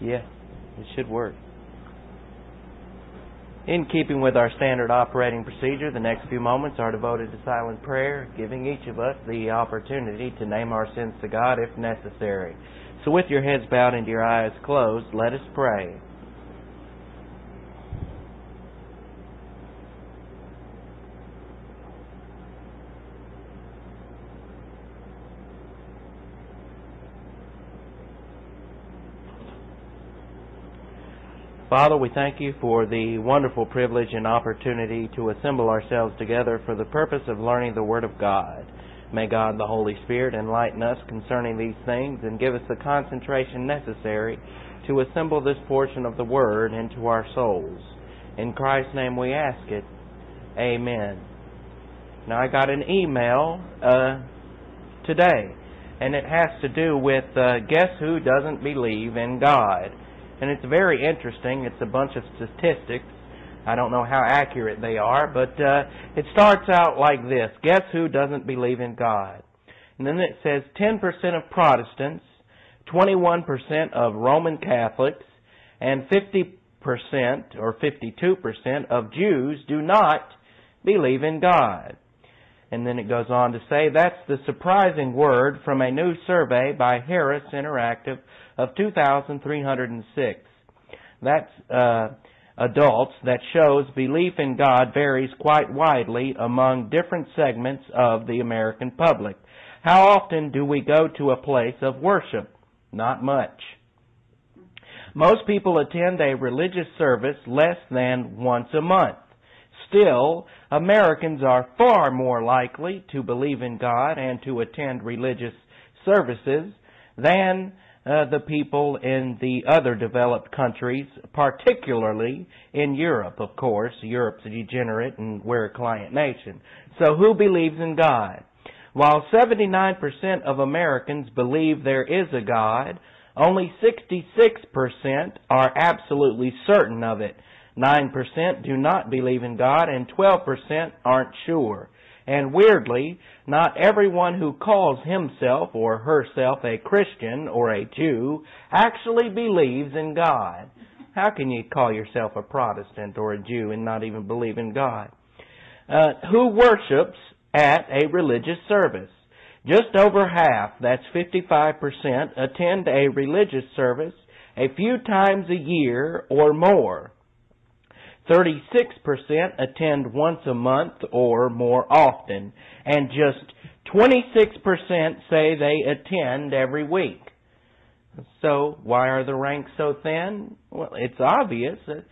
Yeah, it should work. In keeping with our standard operating procedure, the next few moments are devoted to silent prayer, giving each of us the opportunity to name our sins to God if necessary. So, with your heads bowed and your eyes closed, let us pray. Father, we thank you for the wonderful privilege and opportunity to assemble ourselves together for the purpose of learning the Word of God. May God, the Holy Spirit, enlighten us concerning these things and give us the concentration necessary to assemble this portion of the Word into our souls. In Christ's name we ask it. Amen. Now, I got an email uh, today, and it has to do with uh, guess who doesn't believe in God and it's very interesting. It's a bunch of statistics. I don't know how accurate they are, but uh, it starts out like this Guess who doesn't believe in God? And then it says 10% of Protestants, 21% of Roman Catholics, and 50% or 52% of Jews do not believe in God. And then it goes on to say that's the surprising word from a new survey by Harris Interactive of 2,306. That's uh, adults that shows belief in God varies quite widely among different segments of the American public. How often do we go to a place of worship? Not much. Most people attend a religious service less than once a month. Still, Americans are far more likely to believe in God and to attend religious services than uh, the people in the other developed countries, particularly in Europe, of course. Europe's degenerate and we're a client nation. So who believes in God? While 79% of Americans believe there is a God, only 66% are absolutely certain of it. 9% do not believe in God and 12% aren't sure. And weirdly, not everyone who calls himself or herself a Christian or a Jew actually believes in God. How can you call yourself a Protestant or a Jew and not even believe in God? Uh, who worships at a religious service? Just over half, that's 55%, attend a religious service a few times a year or more. 36% attend once a month or more often, and just 26% say they attend every week. So, why are the ranks so thin? Well, it's obvious. That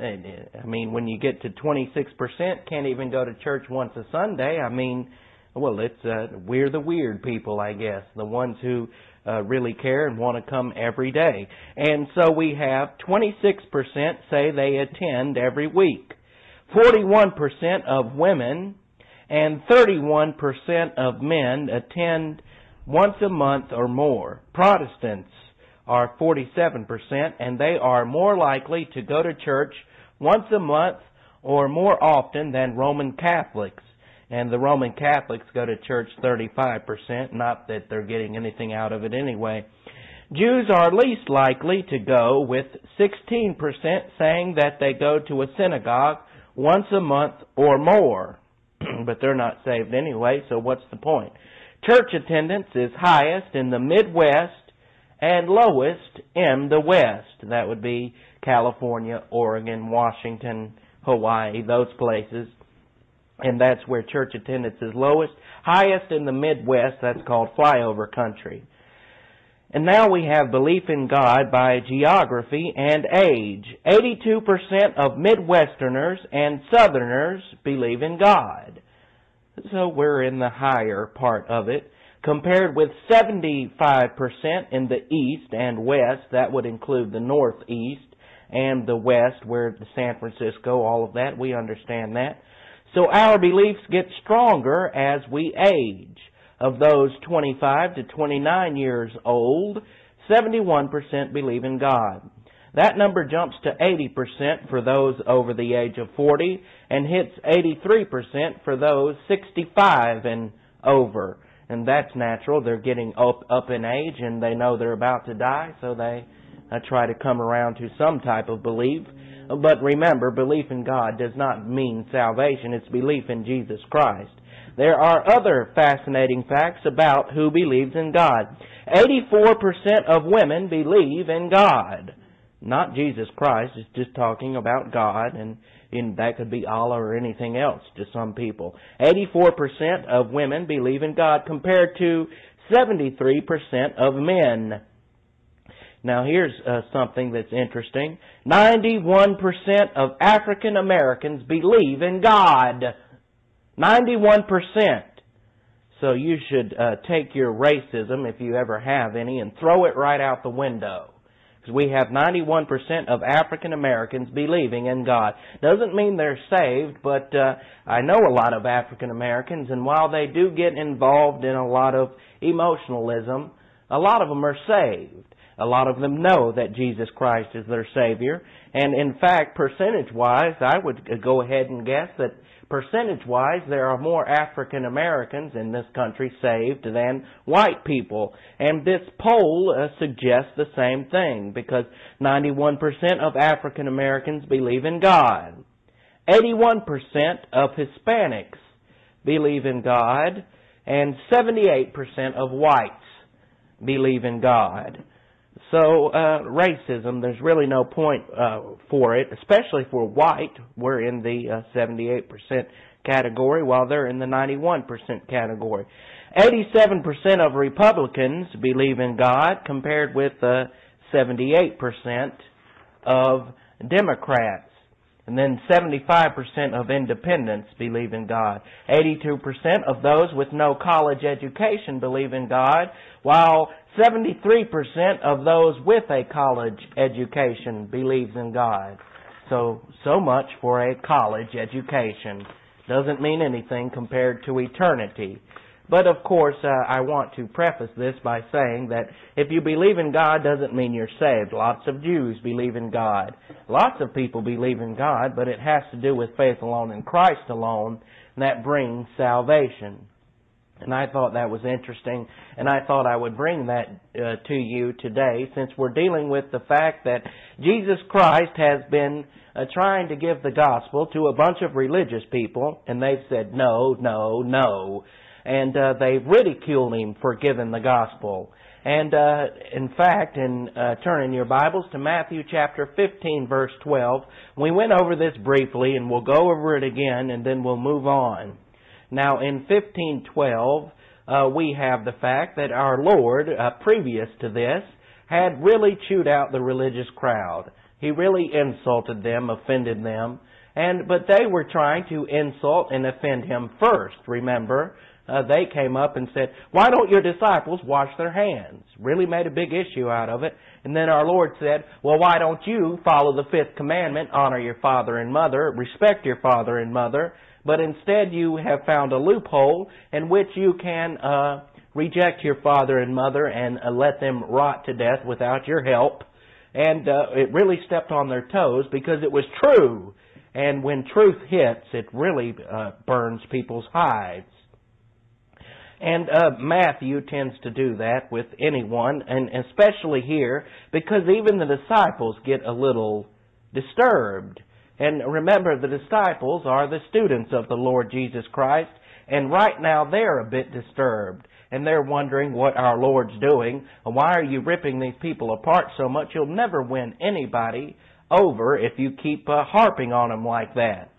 I mean, when you get to 26%, can't even go to church once a Sunday. I mean, well, it's uh, we're the weird people, I guess, the ones who uh, really care and want to come every day. And so we have 26% say they attend every week, 41% of women and 31% of men attend once a month or more. Protestants are 47% and they are more likely to go to church once a month or more often than Roman Catholics and the Roman Catholics go to church 35%, not that they're getting anything out of it anyway. Jews are least likely to go, with 16% saying that they go to a synagogue once a month or more. but they're not saved anyway, so what's the point? Church attendance is highest in the Midwest and lowest in the West. That would be California, Oregon, Washington, Hawaii, those places and that's where church attendance is lowest. Highest in the Midwest, that's called flyover country. And now we have belief in God by geography and age. 82% of Midwesterners and Southerners believe in God. So we're in the higher part of it. Compared with 75% in the East and West, that would include the Northeast and the West, where the San Francisco, all of that, we understand that. So our beliefs get stronger as we age. Of those 25 to 29 years old, 71% believe in God. That number jumps to 80% for those over the age of 40 and hits 83% for those 65 and over. And that's natural. They're getting up, up in age and they know they're about to die, so they uh, try to come around to some type of belief. But remember, belief in God does not mean salvation. It's belief in Jesus Christ. There are other fascinating facts about who believes in God. 84% of women believe in God. Not Jesus Christ, it's just talking about God, and, and that could be Allah or anything else to some people. 84% of women believe in God compared to 73% of men. Now here's uh, something that's interesting. 91% of African Americans believe in God. 91%. So you should uh, take your racism, if you ever have any, and throw it right out the window. Because we have 91% of African Americans believing in God. Doesn't mean they're saved, but uh, I know a lot of African Americans, and while they do get involved in a lot of emotionalism, a lot of them are saved. A lot of them know that Jesus Christ is their Savior. And in fact, percentage wise, I would go ahead and guess that percentage wise, there are more African Americans in this country saved than white people. And this poll uh, suggests the same thing because 91% of African Americans believe in God. 81% of Hispanics believe in God and 78% of whites believe in God. So, uh, racism, there's really no point uh, for it, especially for white. We're in the uh, 78% category, while they're in the 91% category. 87% of Republicans believe in God, compared with uh, 78% of Democrats. And then 75% of independents believe in God. 82% of those with no college education believe in God, while 73% of those with a college education believes in God. So, so much for a college education. Doesn't mean anything compared to eternity. But of course, uh, I want to preface this by saying that if you believe in God doesn't mean you're saved. Lots of Jews believe in God. Lots of people believe in God, but it has to do with faith alone in Christ alone, and that brings salvation. And I thought that was interesting, and I thought I would bring that uh, to you today since we're dealing with the fact that Jesus Christ has been uh, trying to give the gospel to a bunch of religious people, and they've said no, no, no. And uh, they've ridiculed him for giving the gospel. And uh, in fact, in uh, turning your Bibles to Matthew chapter 15, verse 12, we went over this briefly, and we'll go over it again, and then we'll move on. Now, in 1512, uh, we have the fact that our Lord, uh, previous to this, had really chewed out the religious crowd. He really insulted them, offended them, and but they were trying to insult and offend him first. Remember, uh, they came up and said, "Why don't your disciples wash their hands?" Really made a big issue out of it. And then our Lord said, "Well, why don't you follow the fifth commandment? Honor your father and mother, respect your father and mother." But instead you have found a loophole in which you can uh, reject your father and mother and uh, let them rot to death without your help. And uh, it really stepped on their toes because it was true. And when truth hits, it really uh, burns people's hides. And uh, Matthew tends to do that with anyone, and especially here, because even the disciples get a little disturbed and remember, the disciples are the students of the Lord Jesus Christ, and right now they're a bit disturbed. And they're wondering what our Lord's doing. And why are you ripping these people apart so much? You'll never win anybody over if you keep uh, harping on them like that.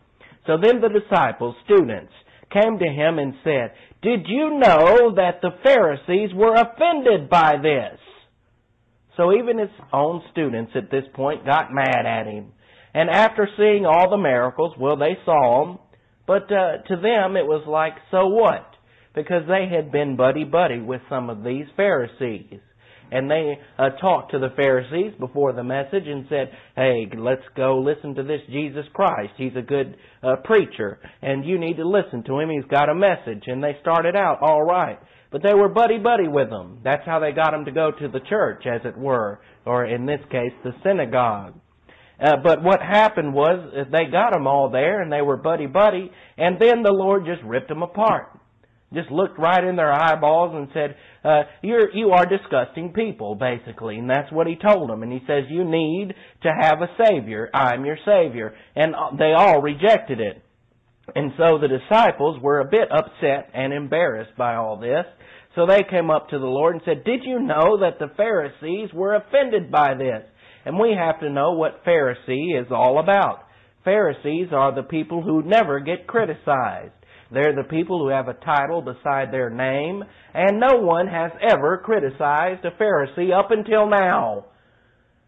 So then the disciples, students, came to him and said, Did you know that the Pharisees were offended by this? So even his own students at this point got mad at him. And after seeing all the miracles, well, they saw them, but uh, to them it was like, so what? Because they had been buddy buddy with some of these Pharisees. And they uh, talked to the Pharisees before the message and said, hey, let's go listen to this Jesus Christ. He's a good uh, preacher, and you need to listen to him. He's got a message. And they started out all right. But they were buddy buddy with them. That's how they got them to go to the church, as it were, or in this case, the synagogue. Uh, but what happened was they got them all there and they were buddy buddy, and then the Lord just ripped them apart. just looked right in their eyeballs and said, uh, "You're you are disgusting people," basically, and that's what he told them. And he says, "You need to have a savior. I'm your savior," and uh, they all rejected it. And so the disciples were a bit upset and embarrassed by all this. So they came up to the Lord and said, Did you know that the Pharisees were offended by this? And we have to know what Pharisee is all about. Pharisees are the people who never get criticized. They're the people who have a title beside their name, and no one has ever criticized a Pharisee up until now.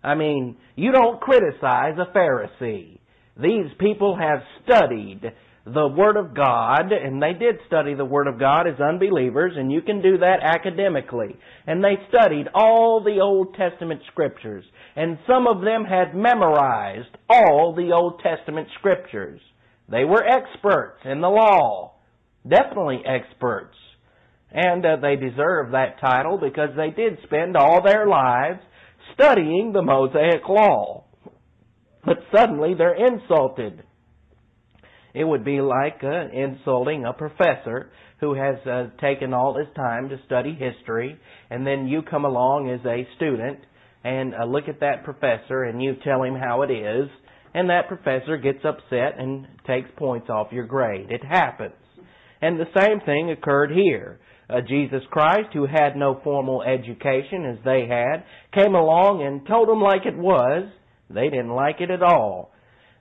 I mean, you don't criticize a Pharisee. These people have studied the Word of God, and they did study the Word of God as unbelievers, and you can do that academically. And they studied all the Old Testament Scriptures, and some of them had memorized all the Old Testament Scriptures. They were experts in the law, definitely experts. And uh, they deserve that title because they did spend all their lives studying the Mosaic Law. But suddenly they're insulted it would be like uh, insulting a professor who has uh, taken all his time to study history, and then you come along as a student and uh, look at that professor and you tell him how it is, and that professor gets upset and takes points off your grade. It happens. And the same thing occurred here. Uh, Jesus Christ, who had no formal education as they had, came along and told them like it was. They didn't like it at all.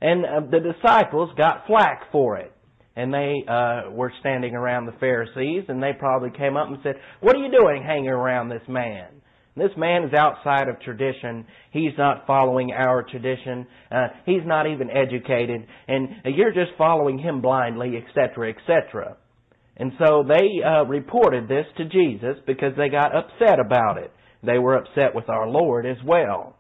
And uh, the disciples got flack for it. And they uh, were standing around the Pharisees, and they probably came up and said, What are you doing hanging around this man? This man is outside of tradition. He's not following our tradition. Uh, he's not even educated. And you're just following him blindly, etc., etc. And so they uh, reported this to Jesus because they got upset about it. They were upset with our Lord as well.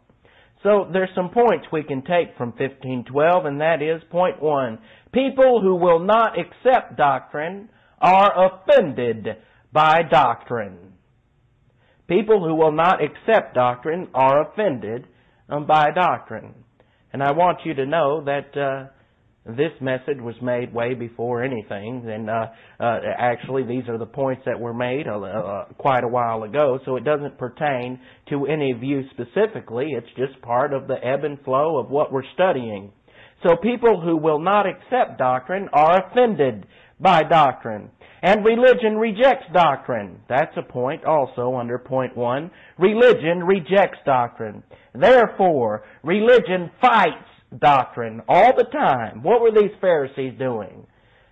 So there's some points we can take from 1512, and that is point one. People who will not accept doctrine are offended by doctrine. People who will not accept doctrine are offended um, by doctrine. And I want you to know that uh, this message was made way before anything, and uh, uh, actually these are the points that were made uh, uh, quite a while ago, so it doesn't pertain to any of you specifically. It's just part of the ebb and flow of what we're studying. So people who will not accept doctrine are offended by doctrine. And religion rejects doctrine. That's a point also under point one. Religion rejects doctrine. Therefore, religion fights doctrine all the time. What were these Pharisees doing?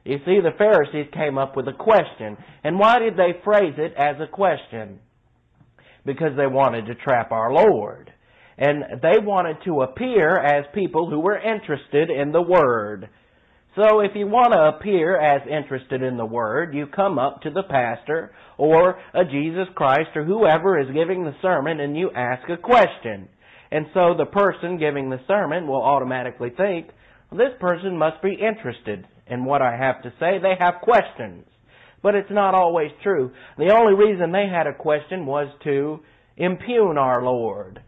You see, the Pharisees came up with a question. And why did they phrase it as a question? Because they wanted to trap our Lord. And they wanted to appear as people who were interested in the Word. So if you want to appear as interested in the Word, you come up to the pastor or a Jesus Christ or whoever is giving the sermon and you ask a question. And so the person giving the sermon will automatically think, this person must be interested in what I have to say. They have questions. But it's not always true. The only reason they had a question was to impugn our Lord,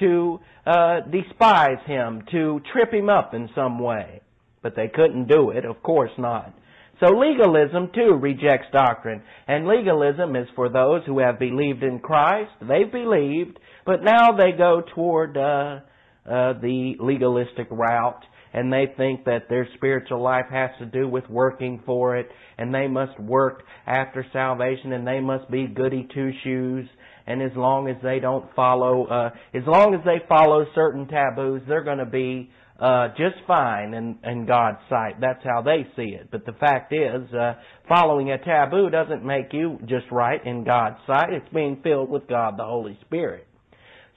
to uh, despise Him, to trip Him up in some way. But they couldn't do it, of course not. So legalism too rejects doctrine. And legalism is for those who have believed in Christ. They've believed, but now they go toward uh, uh, the legalistic route and they think that their spiritual life has to do with working for it and they must work after salvation and they must be goody two shoes and as long as they don't follow uh as long as they follow certain taboos they're going to be uh, just fine in, in God's sight. That's how they see it. But the fact is, uh, following a taboo doesn't make you just right in God's sight. It's being filled with God the Holy Spirit.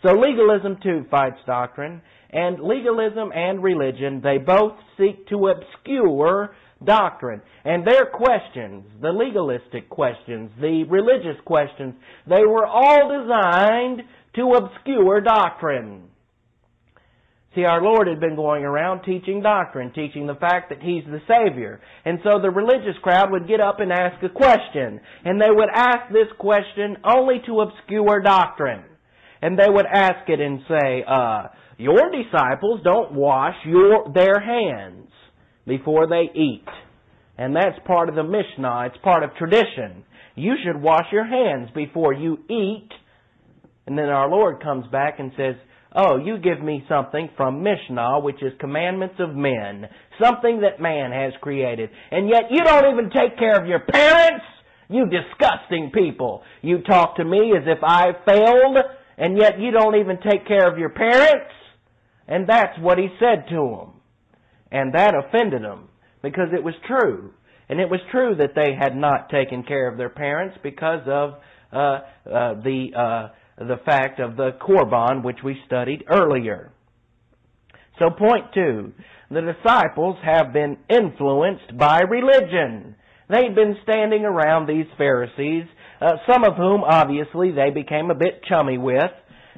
So legalism too fights doctrine, and legalism and religion, they both seek to obscure doctrine. And their questions, the legalistic questions, the religious questions, they were all designed to obscure doctrine. See, our Lord had been going around teaching doctrine, teaching the fact that He's the Savior. And so the religious crowd would get up and ask a question. And they would ask this question only to obscure doctrine. And they would ask it and say, uh, your disciples don't wash your, their hands before they eat. And that's part of the Mishnah. It's part of tradition. You should wash your hands before you eat. And then our Lord comes back and says, Oh, you give me something from Mishnah, which is commandments of men. Something that man has created. And yet you don't even take care of your parents? You disgusting people. You talk to me as if I failed, and yet you don't even take care of your parents? And that's what he said to them. And that offended them because it was true. And it was true that they had not taken care of their parents because of uh, uh, the uh, the fact of the korban which we studied earlier. So point two, the disciples have been influenced by religion. They'd been standing around these Pharisees, uh, some of whom obviously they became a bit chummy with,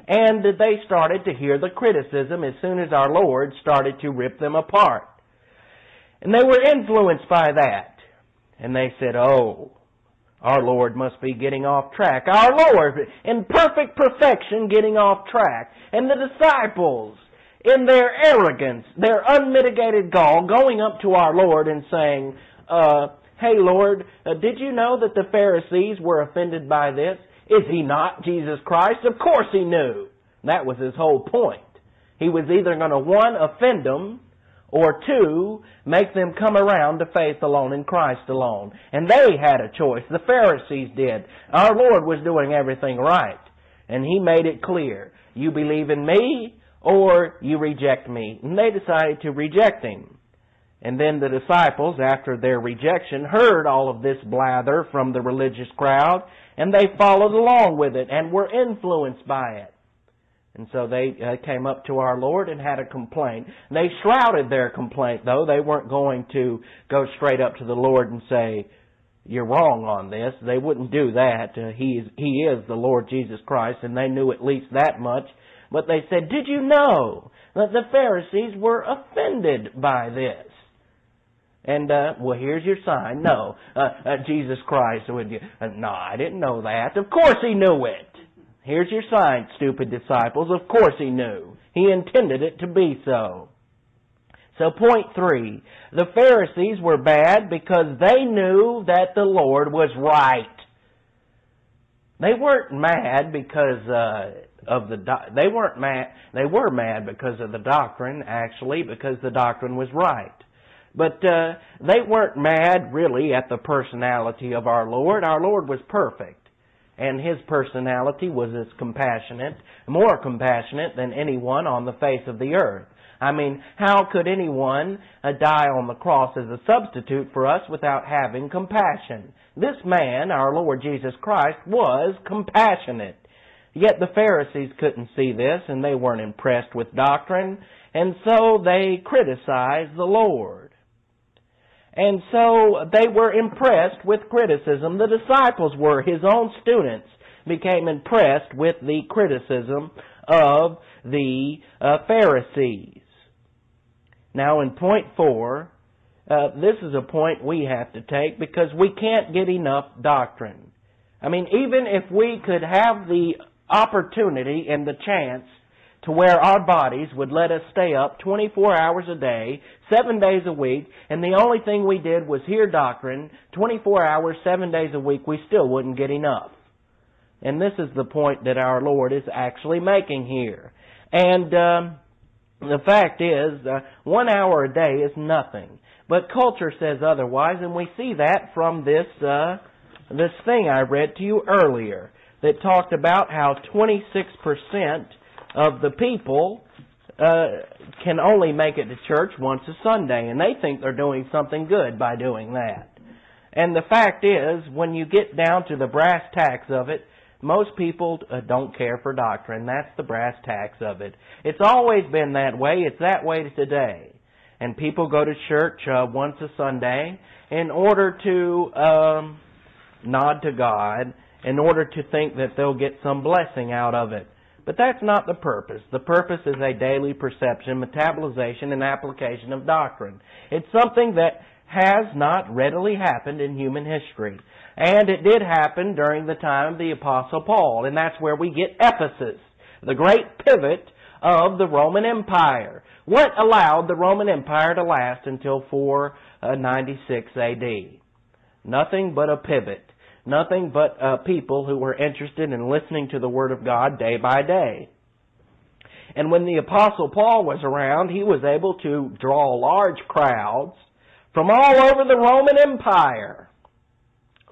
and they started to hear the criticism as soon as our Lord started to rip them apart. And they were influenced by that. And they said, Oh, our Lord must be getting off track. Our Lord, in perfect perfection, getting off track. And the disciples, in their arrogance, their unmitigated gall, going up to our Lord and saying, uh, Hey Lord, uh, did you know that the Pharisees were offended by this? Is he not Jesus Christ? Of course he knew. That was his whole point. He was either going to, one, offend them, or two, make them come around to faith alone in Christ alone. And they had a choice. The Pharisees did. Our Lord was doing everything right. And He made it clear. You believe in me, or you reject me. And they decided to reject Him. And then the disciples, after their rejection, heard all of this blather from the religious crowd, and they followed along with it and were influenced by it. And so they uh, came up to our Lord and had a complaint. They shrouded their complaint, though. They weren't going to go straight up to the Lord and say, you're wrong on this. They wouldn't do that. Uh, he, is, he is the Lord Jesus Christ, and they knew at least that much. But they said, did you know that the Pharisees were offended by this? And uh, well, here's your sign. No, uh, uh, Jesus Christ would? Uh, no, I didn't know that. Of course he knew it. Here's your sign, stupid disciples. Of course he knew. He intended it to be so. So point three, the Pharisees were bad because they knew that the Lord was right. They weren't mad because uh, of the do- they weren't mad they were mad because of the doctrine actually because the doctrine was right. But uh, they weren't mad really at the personality of our Lord. Our Lord was perfect and his personality was as compassionate, more compassionate than anyone on the face of the earth. I mean, how could anyone uh, die on the cross as a substitute for us without having compassion? This man, our Lord Jesus Christ, was compassionate. Yet the Pharisees couldn't see this and they weren't impressed with doctrine, and so they criticized the Lord. And so they were impressed with criticism. The disciples were, his own students became impressed with the criticism of the uh, Pharisees. Now in point four, uh, this is a point we have to take because we can't get enough doctrine. I mean, even if we could have the opportunity and the chance to where our bodies would let us stay up 24 hours a day, seven days a week, and the only thing we did was hear doctrine 24 hours, seven days a week, we still wouldn't get enough. And this is the point that our Lord is actually making here. And um, the fact is, uh, one hour a day is nothing. But culture says otherwise, and we see that from this uh, this thing I read to you earlier that talked about how 26 percent of the people uh, can only make it to church once a Sunday, and they think they're doing something good by doing that. And the fact is, when you get down to the brass tacks of it, most people uh, don't care for doctrine. That's the brass tacks of it. It's always been that way. It's that way today. And people go to church uh, once a Sunday in order to um, nod to God, in order to think that they'll get some blessing out of it. But that's not the purpose. The purpose is a daily perception, metabolization, and application of doctrine. It's something that has not readily happened in human history. And it did happen during the time of the Apostle Paul, and that's where we get Ephesus, the great pivot of the Roman Empire. What allowed the Roman Empire to last until 4 uh, 96 AD. Nothing but a pivot. Nothing but uh, people who were interested in listening to the Word of God day by day. And when the Apostle Paul was around, he was able to draw large crowds from all over the Roman Empire.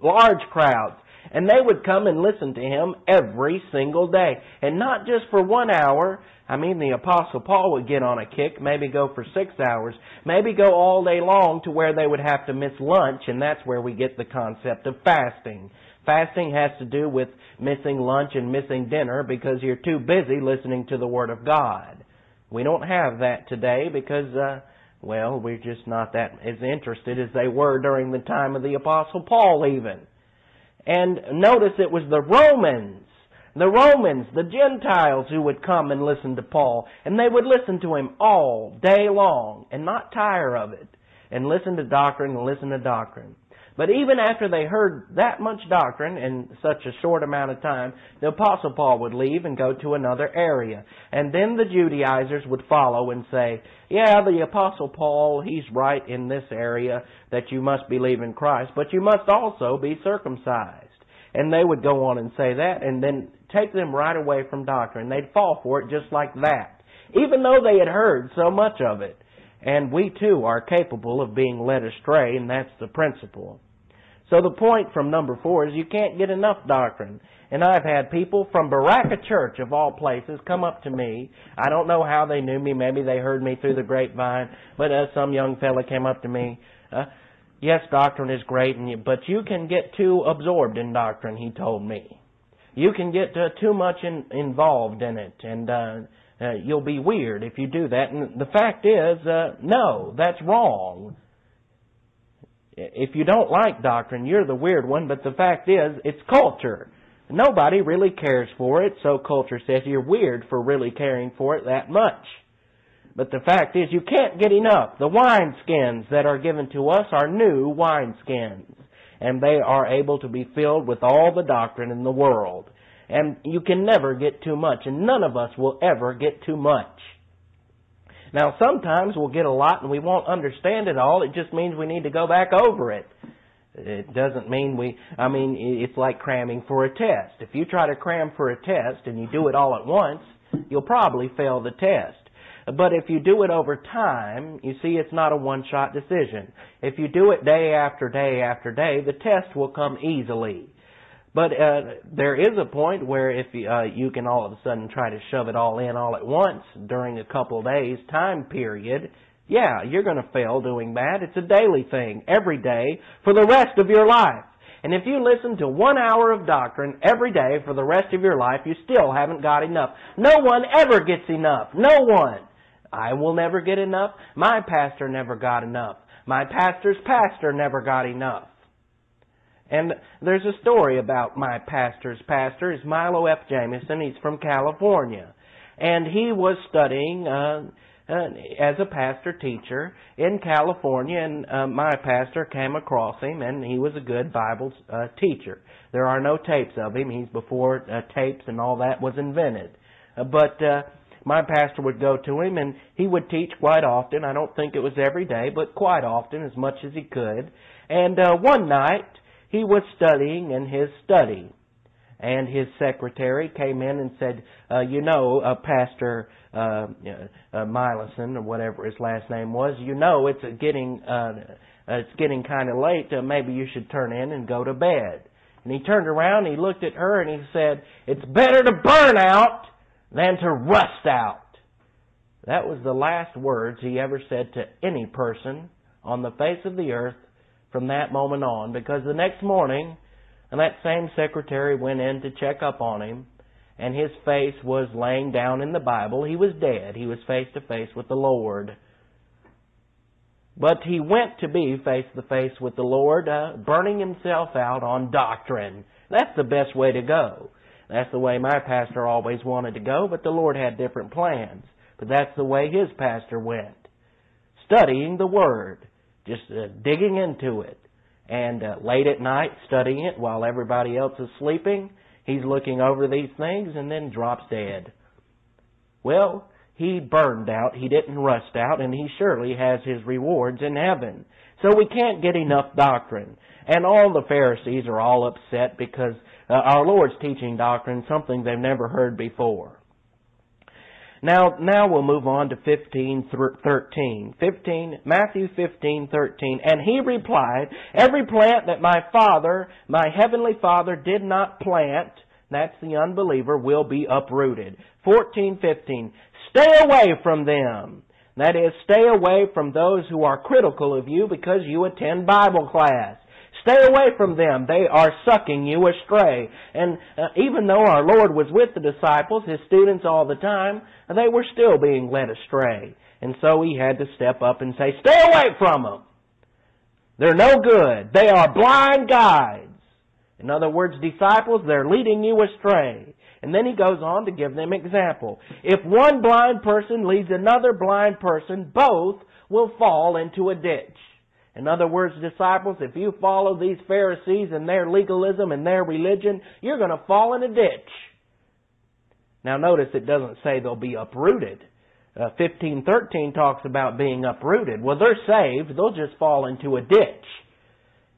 Large crowds. And they would come and listen to him every single day. And not just for one hour. I mean, the Apostle Paul would get on a kick, maybe go for six hours, maybe go all day long to where they would have to miss lunch, and that's where we get the concept of fasting. Fasting has to do with missing lunch and missing dinner because you're too busy listening to the Word of God. We don't have that today because, uh, well, we're just not that as interested as they were during the time of the Apostle Paul even. And notice it was the Romans, the Romans, the Gentiles who would come and listen to Paul. And they would listen to him all day long and not tire of it. And listen to doctrine and listen to doctrine. But even after they heard that much doctrine in such a short amount of time, the Apostle Paul would leave and go to another area. And then the Judaizers would follow and say, yeah, the Apostle Paul, he's right in this area that you must believe in Christ, but you must also be circumcised. And they would go on and say that and then take them right away from doctrine. They'd fall for it just like that. Even though they had heard so much of it. And we too are capable of being led astray, and that's the principle. So the point from number four is you can't get enough doctrine. And I've had people from Berachah Church, of all places, come up to me. I don't know how they knew me. Maybe they heard me through the grapevine. But uh, some young fella came up to me. Uh, yes, doctrine is great, and you, but you can get too absorbed in doctrine, he told me. You can get uh, too much in, involved in it, and uh, uh, you'll be weird if you do that. And the fact is, uh, no, that's wrong. If you don't like doctrine, you're the weird one, but the fact is, it's culture. Nobody really cares for it, so culture says you're weird for really caring for it that much. But the fact is, you can't get enough. The wineskins that are given to us are new wineskins. And they are able to be filled with all the doctrine in the world. And you can never get too much, and none of us will ever get too much. Now, sometimes we'll get a lot and we won't understand it all. It just means we need to go back over it. It doesn't mean we, I mean, it's like cramming for a test. If you try to cram for a test and you do it all at once, you'll probably fail the test. But if you do it over time, you see it's not a one-shot decision. If you do it day after day after day, the test will come easily. But uh, there is a point where if uh, you can all of a sudden try to shove it all in all at once during a couple days time period, yeah, you're going to fail doing that. It's a daily thing, every day, for the rest of your life. And if you listen to one hour of doctrine every day for the rest of your life, you still haven't got enough. No one ever gets enough. No one. I will never get enough. My pastor never got enough. My pastor's pastor never got enough. And there's a story about my pastor's pastor. Is Milo F. Jamison. He's from California. And he was studying uh, uh, as a pastor teacher in California, and uh, my pastor came across him, and he was a good Bible uh, teacher. There are no tapes of him. He's before uh, tapes and all that was invented. Uh, but uh, my pastor would go to him, and he would teach quite often. I don't think it was every day, but quite often, as much as he could. And uh, one night, he was studying in his study. And his secretary came in and said, uh, you know, uh, Pastor uh, uh, Milison, or whatever his last name was, you know it's getting, uh, it's getting kind of late. Uh, maybe you should turn in and go to bed. And he turned around, and he looked at her, and he said, it's better to burn out than to rust out. That was the last words he ever said to any person on the face of the earth from that moment on because the next morning, and that same secretary went in to check up on him, and his face was laying down in the Bible. He was dead. He was face to face with the Lord. But he went to be face to face with the Lord, uh, burning himself out on doctrine. That's the best way to go. That's the way my pastor always wanted to go, but the Lord had different plans. But that's the way his pastor went. Studying the Word just uh, digging into it. And uh, late at night, studying it while everybody else is sleeping, he's looking over these things and then drops dead. Well, he burned out, he didn't rust out, and he surely has his rewards in heaven. So we can't get enough doctrine. And all the Pharisees are all upset because uh, our Lord's teaching doctrine something they've never heard before. Now, now we'll move on to 15, 13. 15, Matthew 15, 13. And he replied, Every plant that my Father, my heavenly Father did not plant, that's the unbeliever, will be uprooted. 14, 15. Stay away from them. That is, stay away from those who are critical of you because you attend Bible class. Stay away from them. They are sucking you astray. And uh, even though our Lord was with the disciples, his students all the time, they were still being led astray. And so he had to step up and say, stay away from them. They're no good. They are blind guides. In other words, disciples, they're leading you astray. And then he goes on to give them example. If one blind person leads another blind person, both will fall into a ditch. In other words, disciples, if you follow these Pharisees and their legalism and their religion, you're going to fall in a ditch. Now notice it doesn't say they'll be uprooted. Uh, 1513 talks about being uprooted. Well, they're saved. They'll just fall into a ditch.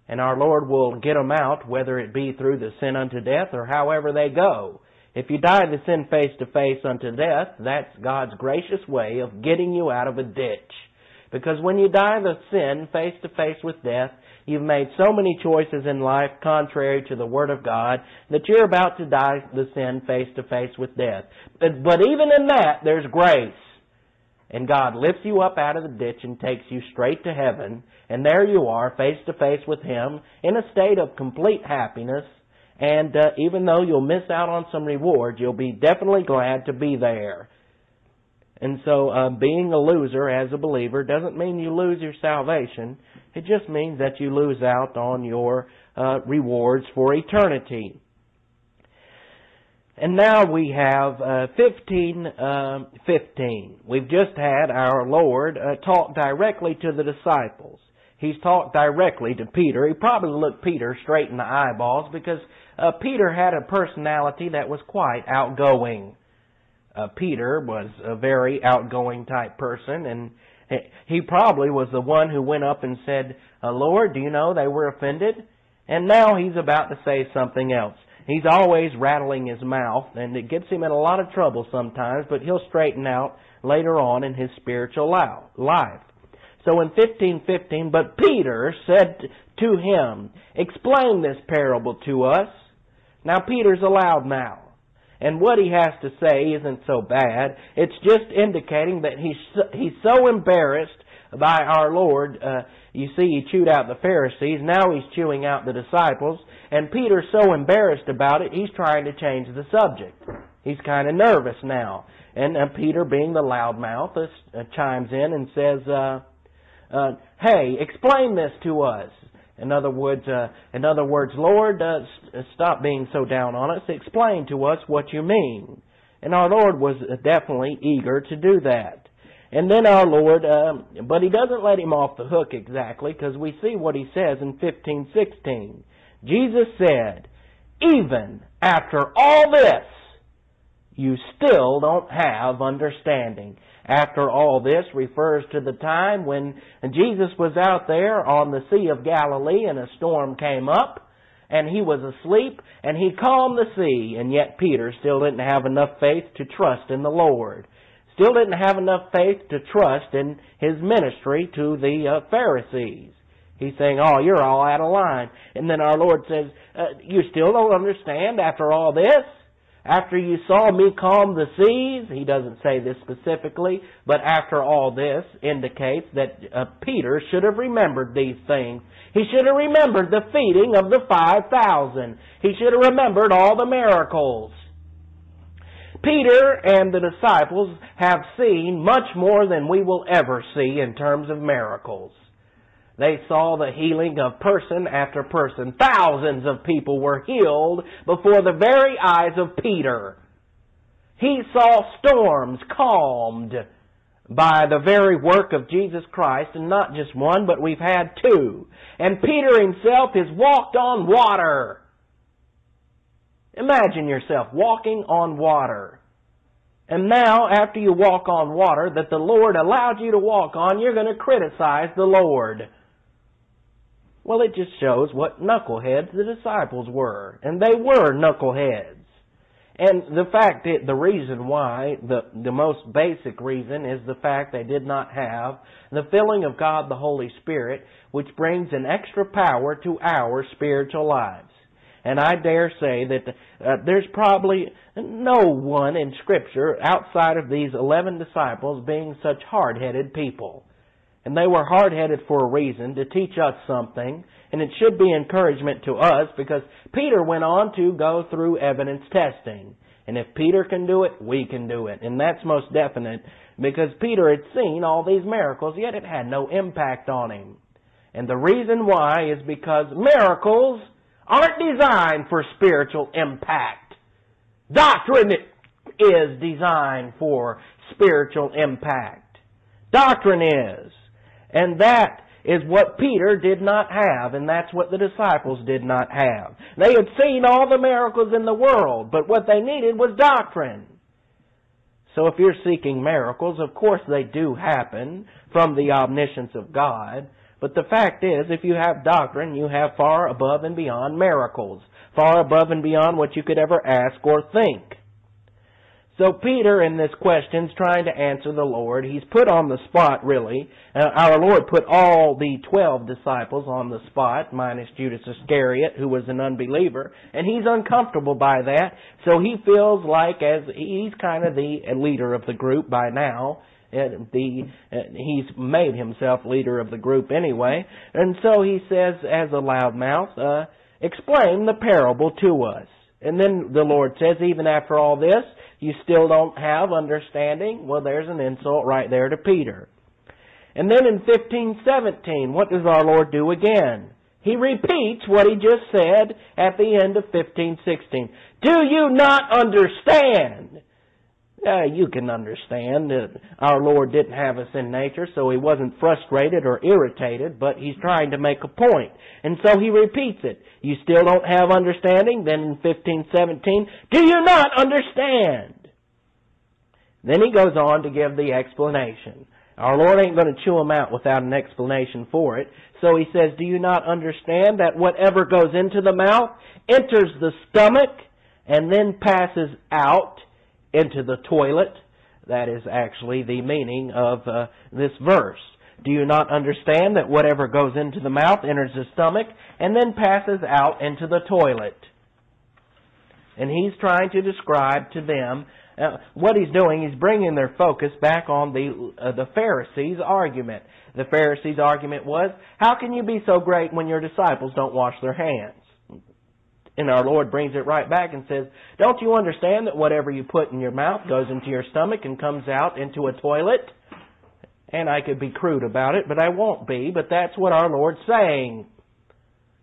And our Lord will get them out, whether it be through the sin unto death or however they go. If you die the sin face to face unto death, that's God's gracious way of getting you out of a ditch. Because when you die the sin face to face with death, you've made so many choices in life contrary to the Word of God that you're about to die the sin face to face with death. But, but even in that, there's grace. And God lifts you up out of the ditch and takes you straight to heaven. And there you are, face to face with Him, in a state of complete happiness. And uh, even though you'll miss out on some reward, you'll be definitely glad to be there. And so, uh, being a loser as a believer doesn't mean you lose your salvation. It just means that you lose out on your uh, rewards for eternity. And now we have uh, 15, uh, 15. We've just had our Lord uh, talk directly to the disciples. He's talked directly to Peter. He probably looked Peter straight in the eyeballs because uh, Peter had a personality that was quite outgoing uh, Peter was a very outgoing type person, and he probably was the one who went up and said, uh, Lord, do you know they were offended? And now he's about to say something else. He's always rattling his mouth, and it gets him in a lot of trouble sometimes, but he'll straighten out later on in his spiritual life. So in 1515, but Peter said to him, explain this parable to us. Now Peter's a loudmouth. And what he has to say isn't so bad. It's just indicating that he's so, he's so embarrassed by our Lord. Uh, you see, he chewed out the Pharisees. Now he's chewing out the disciples. And Peter's so embarrassed about it, he's trying to change the subject. He's kind of nervous now. And uh, Peter, being the loudmouth, uh, chimes in and says, uh, uh, "Hey, explain this to us." In other words, uh, in other words, Lord, uh, stop being so down on us. Explain to us what you mean. And our Lord was definitely eager to do that. And then our Lord, uh, but He doesn't let him off the hook exactly, because we see what He says in 15:16. Jesus said, "Even after all this, you still don't have understanding." After all this refers to the time when Jesus was out there on the Sea of Galilee and a storm came up and he was asleep and he calmed the sea and yet Peter still didn't have enough faith to trust in the Lord. Still didn't have enough faith to trust in his ministry to the uh, Pharisees. He's saying, oh, you're all out of line. And then our Lord says, uh, you still don't understand after all this? After you saw me calm the seas, he doesn't say this specifically, but after all this indicates that uh, Peter should have remembered these things. He should have remembered the feeding of the 5,000. He should have remembered all the miracles. Peter and the disciples have seen much more than we will ever see in terms of miracles. They saw the healing of person after person. Thousands of people were healed before the very eyes of Peter. He saw storms calmed by the very work of Jesus Christ, and not just one, but we've had two. And Peter himself has walked on water. Imagine yourself walking on water. And now, after you walk on water that the Lord allowed you to walk on, you're going to criticize the Lord. Well, it just shows what knuckleheads the disciples were. And they were knuckleheads. And the fact that the reason why, the, the most basic reason is the fact they did not have the filling of God the Holy Spirit, which brings an extra power to our spiritual lives. And I dare say that uh, there's probably no one in Scripture outside of these eleven disciples being such hard-headed people. And they were hard-headed for a reason, to teach us something, and it should be encouragement to us because Peter went on to go through evidence testing. And if Peter can do it, we can do it. And that's most definite because Peter had seen all these miracles, yet it had no impact on him. And the reason why is because miracles aren't designed for spiritual impact. Doctrine is designed for spiritual impact. Doctrine is. And that is what Peter did not have, and that's what the disciples did not have. They had seen all the miracles in the world, but what they needed was doctrine. So if you're seeking miracles, of course they do happen from the omniscience of God. But the fact is, if you have doctrine, you have far above and beyond miracles, far above and beyond what you could ever ask or think. So Peter in this question is trying to answer the Lord. He's put on the spot, really. Uh, our Lord put all the twelve disciples on the spot, minus Judas Iscariot, who was an unbeliever, and he's uncomfortable by that. So he feels like, as he's kind of the leader of the group by now, uh, the uh, he's made himself leader of the group anyway, and so he says, as a loudmouth, uh, explain the parable to us. And then the Lord says, even after all this, you still don't have understanding? Well, there's an insult right there to Peter. And then in 1517, what does our Lord do again? He repeats what he just said at the end of 1516. Do you not understand? Uh, you can understand that our Lord didn't have a sin nature, so he wasn't frustrated or irritated, but he's trying to make a point. And so he repeats it. You still don't have understanding? Then in 1517, do you not understand? Then he goes on to give the explanation. Our Lord ain't going to chew them out without an explanation for it. So he says, do you not understand that whatever goes into the mouth enters the stomach and then passes out into the toilet. That is actually the meaning of uh, this verse. Do you not understand that whatever goes into the mouth enters the stomach and then passes out into the toilet? And he's trying to describe to them uh, what he's doing. He's bringing their focus back on the uh, the Pharisees' argument. The Pharisees' argument was, "How can you be so great when your disciples don't wash their hands?" And our Lord brings it right back and says, Don't you understand that whatever you put in your mouth goes into your stomach and comes out into a toilet? And I could be crude about it, but I won't be, but that's what our Lord's saying.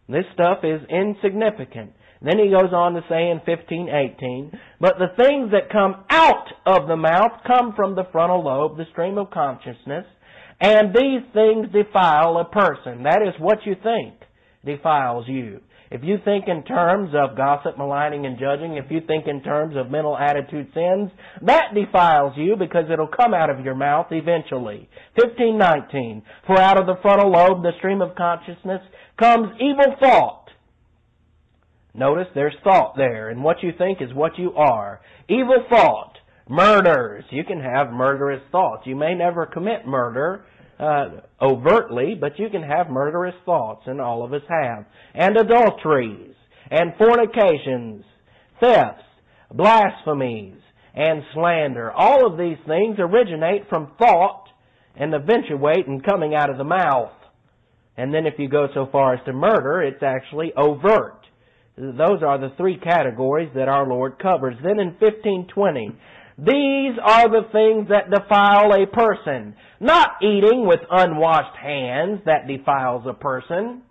This stuff is insignificant. Then he goes on to say in 1518, But the things that come out of the mouth come from the frontal lobe, the stream of consciousness, and these things defile a person. That is what you think defiles you. If you think in terms of gossip, maligning, and judging, if you think in terms of mental attitude sins, that defiles you because it'll come out of your mouth eventually. 1519. For out of the frontal lobe, the stream of consciousness, comes evil thought. Notice there's thought there, and what you think is what you are. Evil thought. Murders. You can have murderous thoughts. You may never commit murder, uh, overtly, but you can have murderous thoughts, and all of us have. And adulteries, and fornications, thefts, blasphemies, and slander. All of these things originate from thought and eventuate in coming out of the mouth. And then if you go so far as to murder, it's actually overt. Those are the three categories that our Lord covers. Then in 1520, these are the things that defile a person. Not eating with unwashed hands that defiles a person.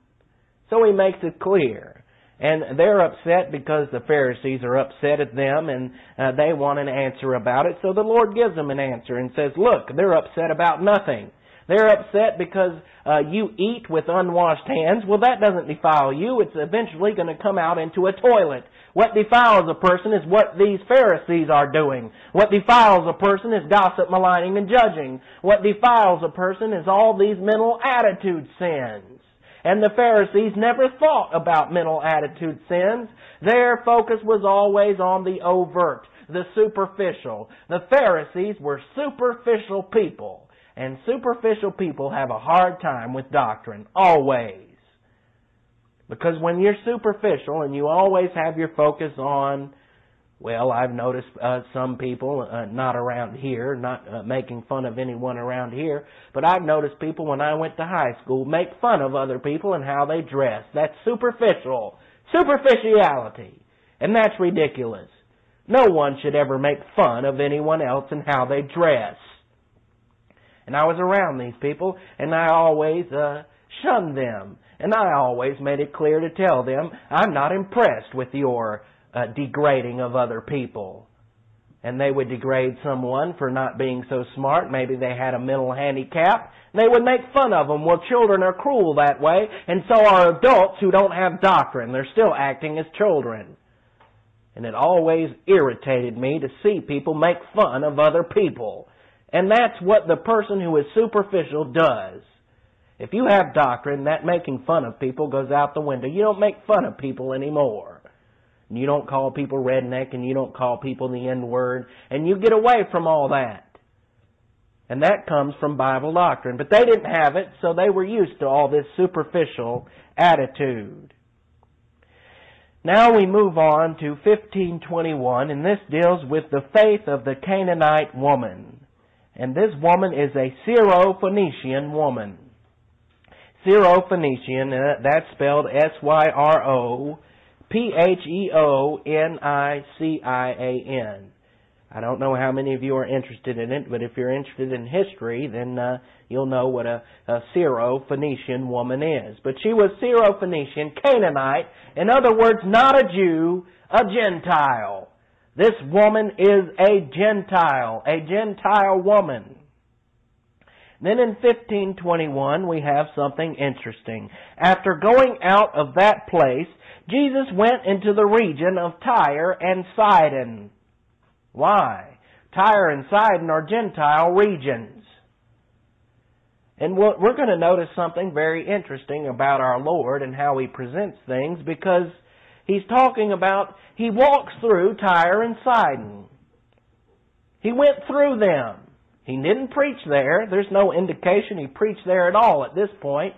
So he makes it clear. And they're upset because the Pharisees are upset at them and uh, they want an answer about it. So the Lord gives them an answer and says, look, they're upset about nothing. They're upset because uh, you eat with unwashed hands. Well, that doesn't defile you. It's eventually going to come out into a toilet. What defiles a person is what these Pharisees are doing. What defiles a person is gossip, maligning, and judging. What defiles a person is all these mental attitude sins. And the Pharisees never thought about mental attitude sins. Their focus was always on the overt, the superficial. The Pharisees were superficial people. And superficial people have a hard time with doctrine, always. Because when you're superficial and you always have your focus on, well, I've noticed uh, some people, uh, not around here, not uh, making fun of anyone around here, but I've noticed people when I went to high school make fun of other people and how they dress. That's superficial. Superficiality. And that's ridiculous. No one should ever make fun of anyone else and how they dress. And I was around these people, and I always uh, shunned them. And I always made it clear to tell them, I'm not impressed with your uh, degrading of other people. And they would degrade someone for not being so smart. Maybe they had a mental handicap. They would make fun of them. Well, children are cruel that way, and so are adults who don't have doctrine. They're still acting as children. And it always irritated me to see people make fun of other people. And that's what the person who is superficial does. If you have doctrine, that making fun of people goes out the window. You don't make fun of people anymore. You don't call people redneck and you don't call people the N word. And you get away from all that. And that comes from Bible doctrine. But they didn't have it, so they were used to all this superficial attitude. Now we move on to 1521, and this deals with the faith of the Canaanite woman. And this woman is a Syro-Phoenician woman. Syro-Phoenician, uh, that's spelled S-Y-R-O-P-H-E-O-N-I-C-I-A-N. I don't know how many of you are interested in it, but if you're interested in history, then uh, you'll know what a, a Syro-Phoenician woman is. But she was Syro-Phoenician, Canaanite, in other words, not a Jew, a Gentile. This woman is a Gentile, a Gentile woman. Then in 1521 we have something interesting. After going out of that place, Jesus went into the region of Tyre and Sidon. Why? Tyre and Sidon are Gentile regions. And we're going to notice something very interesting about our Lord and how He presents things because He's talking about He walks through Tyre and Sidon. He went through them. He didn't preach there. There's no indication he preached there at all at this point.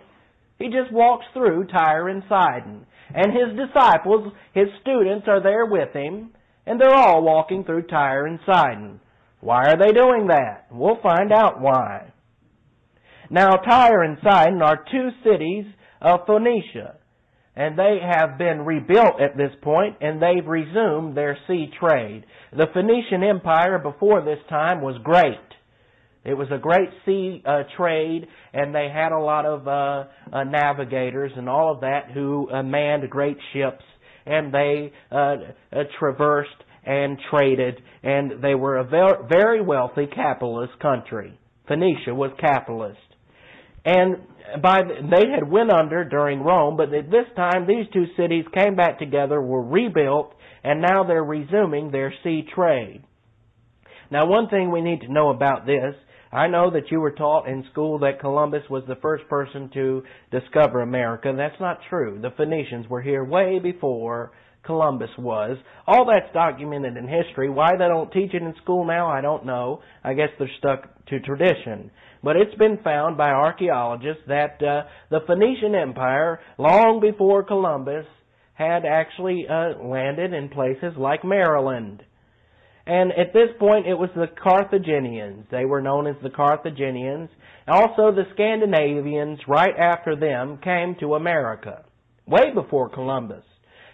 He just walks through Tyre and Sidon. And his disciples, his students, are there with him, and they're all walking through Tyre and Sidon. Why are they doing that? We'll find out why. Now, Tyre and Sidon are two cities of Phoenicia, and they have been rebuilt at this point, and they've resumed their sea trade. The Phoenician Empire before this time was great. It was a great sea uh, trade, and they had a lot of uh, uh, navigators and all of that who uh, manned great ships, and they uh, uh, traversed and traded, and they were a very wealthy capitalist country. Phoenicia was capitalist, and by the, they had went under during Rome, but at this time these two cities came back together, were rebuilt, and now they're resuming their sea trade. Now, one thing we need to know about this I know that you were taught in school that Columbus was the first person to discover America. That's not true. The Phoenicians were here way before Columbus was. All that's documented in history. Why they don't teach it in school now, I don't know. I guess they're stuck to tradition. But it's been found by archaeologists that uh, the Phoenician Empire, long before Columbus, had actually uh, landed in places like Maryland. And at this point, it was the Carthaginians. They were known as the Carthaginians. Also, the Scandinavians, right after them, came to America, way before Columbus.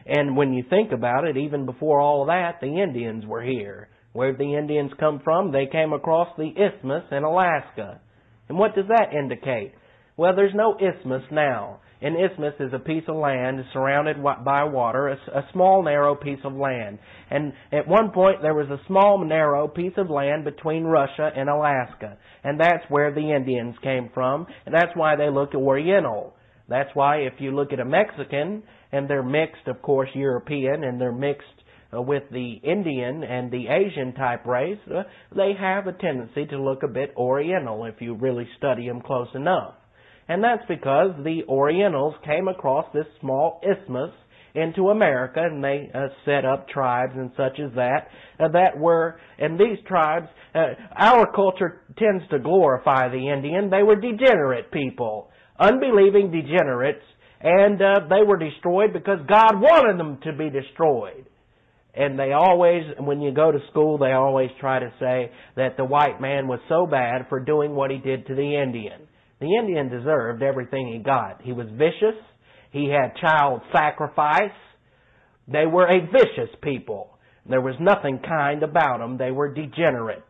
And when you think about it, even before all that, the Indians were here. Where the Indians come from? They came across the isthmus in Alaska. And what does that indicate? Well, there's no isthmus now. An isthmus is a piece of land surrounded by water, a, a small narrow piece of land. And at one point there was a small narrow piece of land between Russia and Alaska. And that's where the Indians came from, and that's why they look Oriental. That's why if you look at a Mexican, and they're mixed, of course, European, and they're mixed uh, with the Indian and the Asian type race, uh, they have a tendency to look a bit Oriental if you really study them close enough. And that's because the Orientals came across this small isthmus into America and they uh, set up tribes and such as that uh, that were and these tribes uh, our culture tends to glorify the Indian they were degenerate people unbelieving degenerates and uh, they were destroyed because God wanted them to be destroyed and they always when you go to school they always try to say that the white man was so bad for doing what he did to the Indian the Indian deserved everything he got. He was vicious. He had child sacrifice. They were a vicious people. There was nothing kind about them. They were degenerate.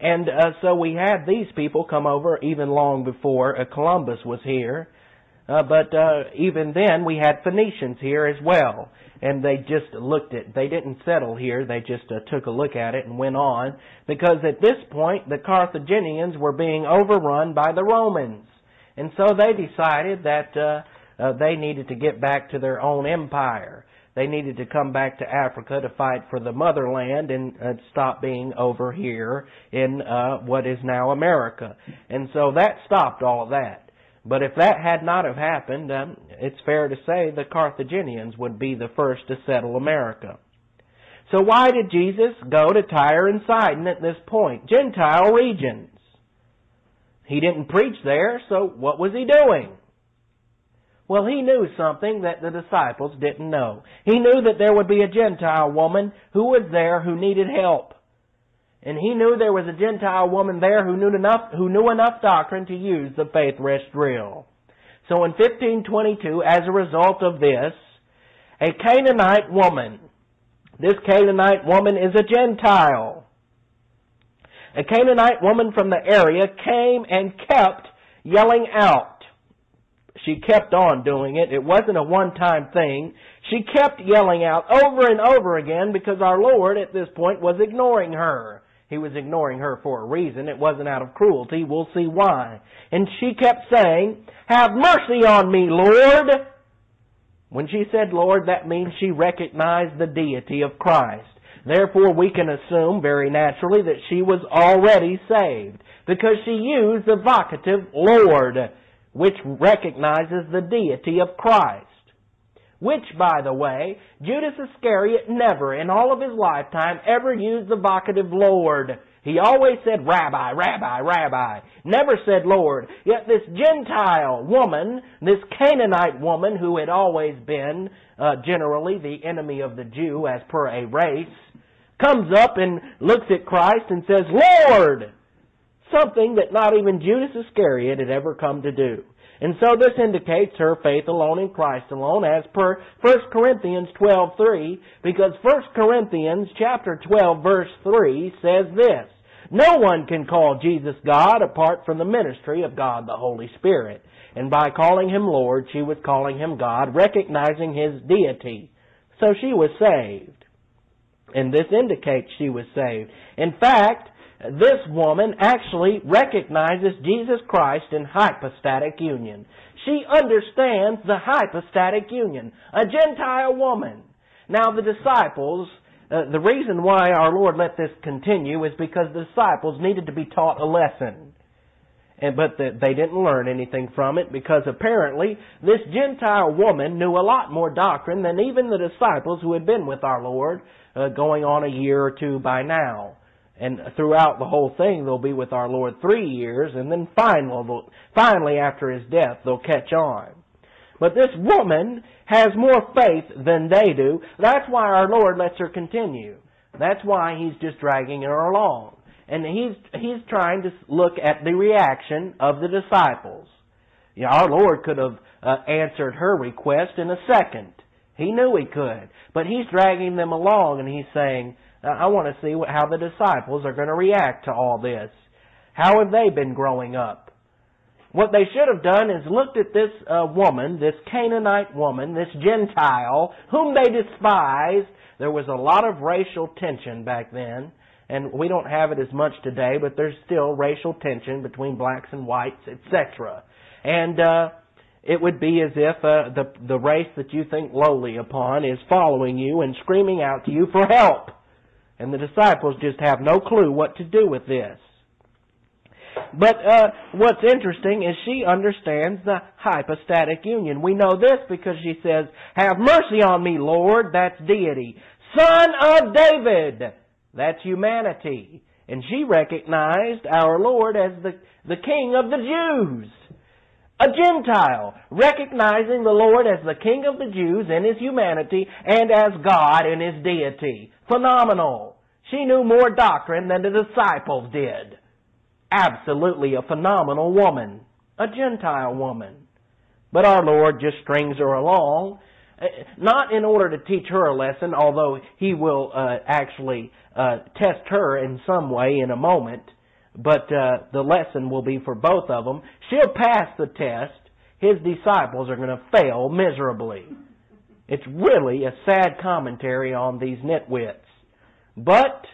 And uh, so we had these people come over even long before uh, Columbus was here. Uh, but uh, even then, we had Phoenicians here as well and they just looked at they didn't settle here they just uh, took a look at it and went on because at this point the carthaginians were being overrun by the romans. And so they decided that uh, uh, they needed to get back to their own empire. They needed to come back to africa to fight for the motherland and uh, stop being over here in uh, what is now america. And so that stopped all of that but if that had not have happened, um, it's fair to say the Carthaginians would be the first to settle America. So why did Jesus go to Tyre and Sidon at this point? Gentile regions. He didn't preach there, so what was he doing? Well, he knew something that the disciples didn't know. He knew that there would be a Gentile woman who was there who needed help. And he knew there was a Gentile woman there who knew enough, who knew enough doctrine to use the faith rest drill. So in 1522, as a result of this, a Canaanite woman, this Canaanite woman is a Gentile. A Canaanite woman from the area came and kept yelling out. She kept on doing it. It wasn't a one-time thing. She kept yelling out over and over again because our Lord at this point was ignoring her. He was ignoring her for a reason. It wasn't out of cruelty. We'll see why. And she kept saying, Have mercy on me, Lord. When she said Lord, that means she recognized the deity of Christ. Therefore, we can assume very naturally that she was already saved because she used the vocative Lord, which recognizes the deity of Christ. Which, by the way, Judas Iscariot never in all of his lifetime ever used the vocative Lord. He always said Rabbi, Rabbi, Rabbi. Never said Lord. Yet this Gentile woman, this Canaanite woman who had always been uh, generally the enemy of the Jew as per a race, comes up and looks at Christ and says, Lord! Something that not even Judas Iscariot had ever come to do. And so this indicates her faith alone in Christ alone as per 1 Corinthians 12:3 because 1 Corinthians chapter 12 verse 3 says this, no one can call Jesus God apart from the ministry of God the Holy Spirit. And by calling him Lord, she was calling him God, recognizing his deity. So she was saved. And this indicates she was saved. In fact, this woman actually recognizes Jesus Christ in hypostatic union. She understands the hypostatic union. A Gentile woman. Now the disciples, uh, the reason why our Lord let this continue is because the disciples needed to be taught a lesson. And, but the, they didn't learn anything from it because apparently this Gentile woman knew a lot more doctrine than even the disciples who had been with our Lord uh, going on a year or two by now. And throughout the whole thing, they'll be with our Lord three years, and then finally, finally after his death, they'll catch on. But this woman has more faith than they do. That's why our Lord lets her continue. That's why he's just dragging her along. And he's, he's trying to look at the reaction of the disciples. You know, our Lord could have uh, answered her request in a second. He knew he could. But he's dragging them along and he's saying, I want to see what, how the disciples are going to react to all this. How have they been growing up? What they should have done is looked at this uh, woman, this Canaanite woman, this Gentile, whom they despised. There was a lot of racial tension back then, and we don't have it as much today, but there's still racial tension between blacks and whites, etc. And uh, it would be as if uh, the the race that you think lowly upon is following you and screaming out to you for help. And the disciples just have no clue what to do with this. But uh, what's interesting is she understands the hypostatic union. We know this because she says, "Have mercy on me, Lord." That's deity. Son of David. That's humanity. And she recognized our Lord as the, the King of the Jews. A Gentile, recognizing the Lord as the King of the Jews in His humanity and as God in His deity. Phenomenal. She knew more doctrine than the disciples did. Absolutely a phenomenal woman. A Gentile woman. But our Lord just strings her along uh, not in order to teach her a lesson, although he will uh, actually uh, test her in some way in a moment, but uh, the lesson will be for both of them. She'll pass the test. His disciples are going to fail miserably. It's really a sad commentary on these nitwits. But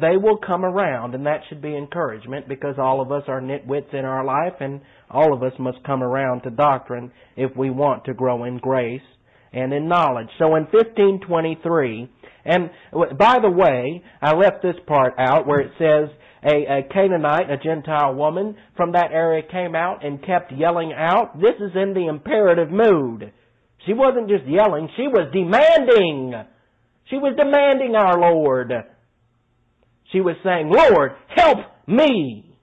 they will come around, and that should be encouragement because all of us are nitwits in our life, and all of us must come around to doctrine if we want to grow in grace and in knowledge. So in 1523, and by the way, I left this part out where it says a, a Canaanite, a Gentile woman from that area came out and kept yelling out. This is in the imperative mood. She wasn't just yelling, she was demanding. She was demanding our Lord. She was saying, Lord, help me.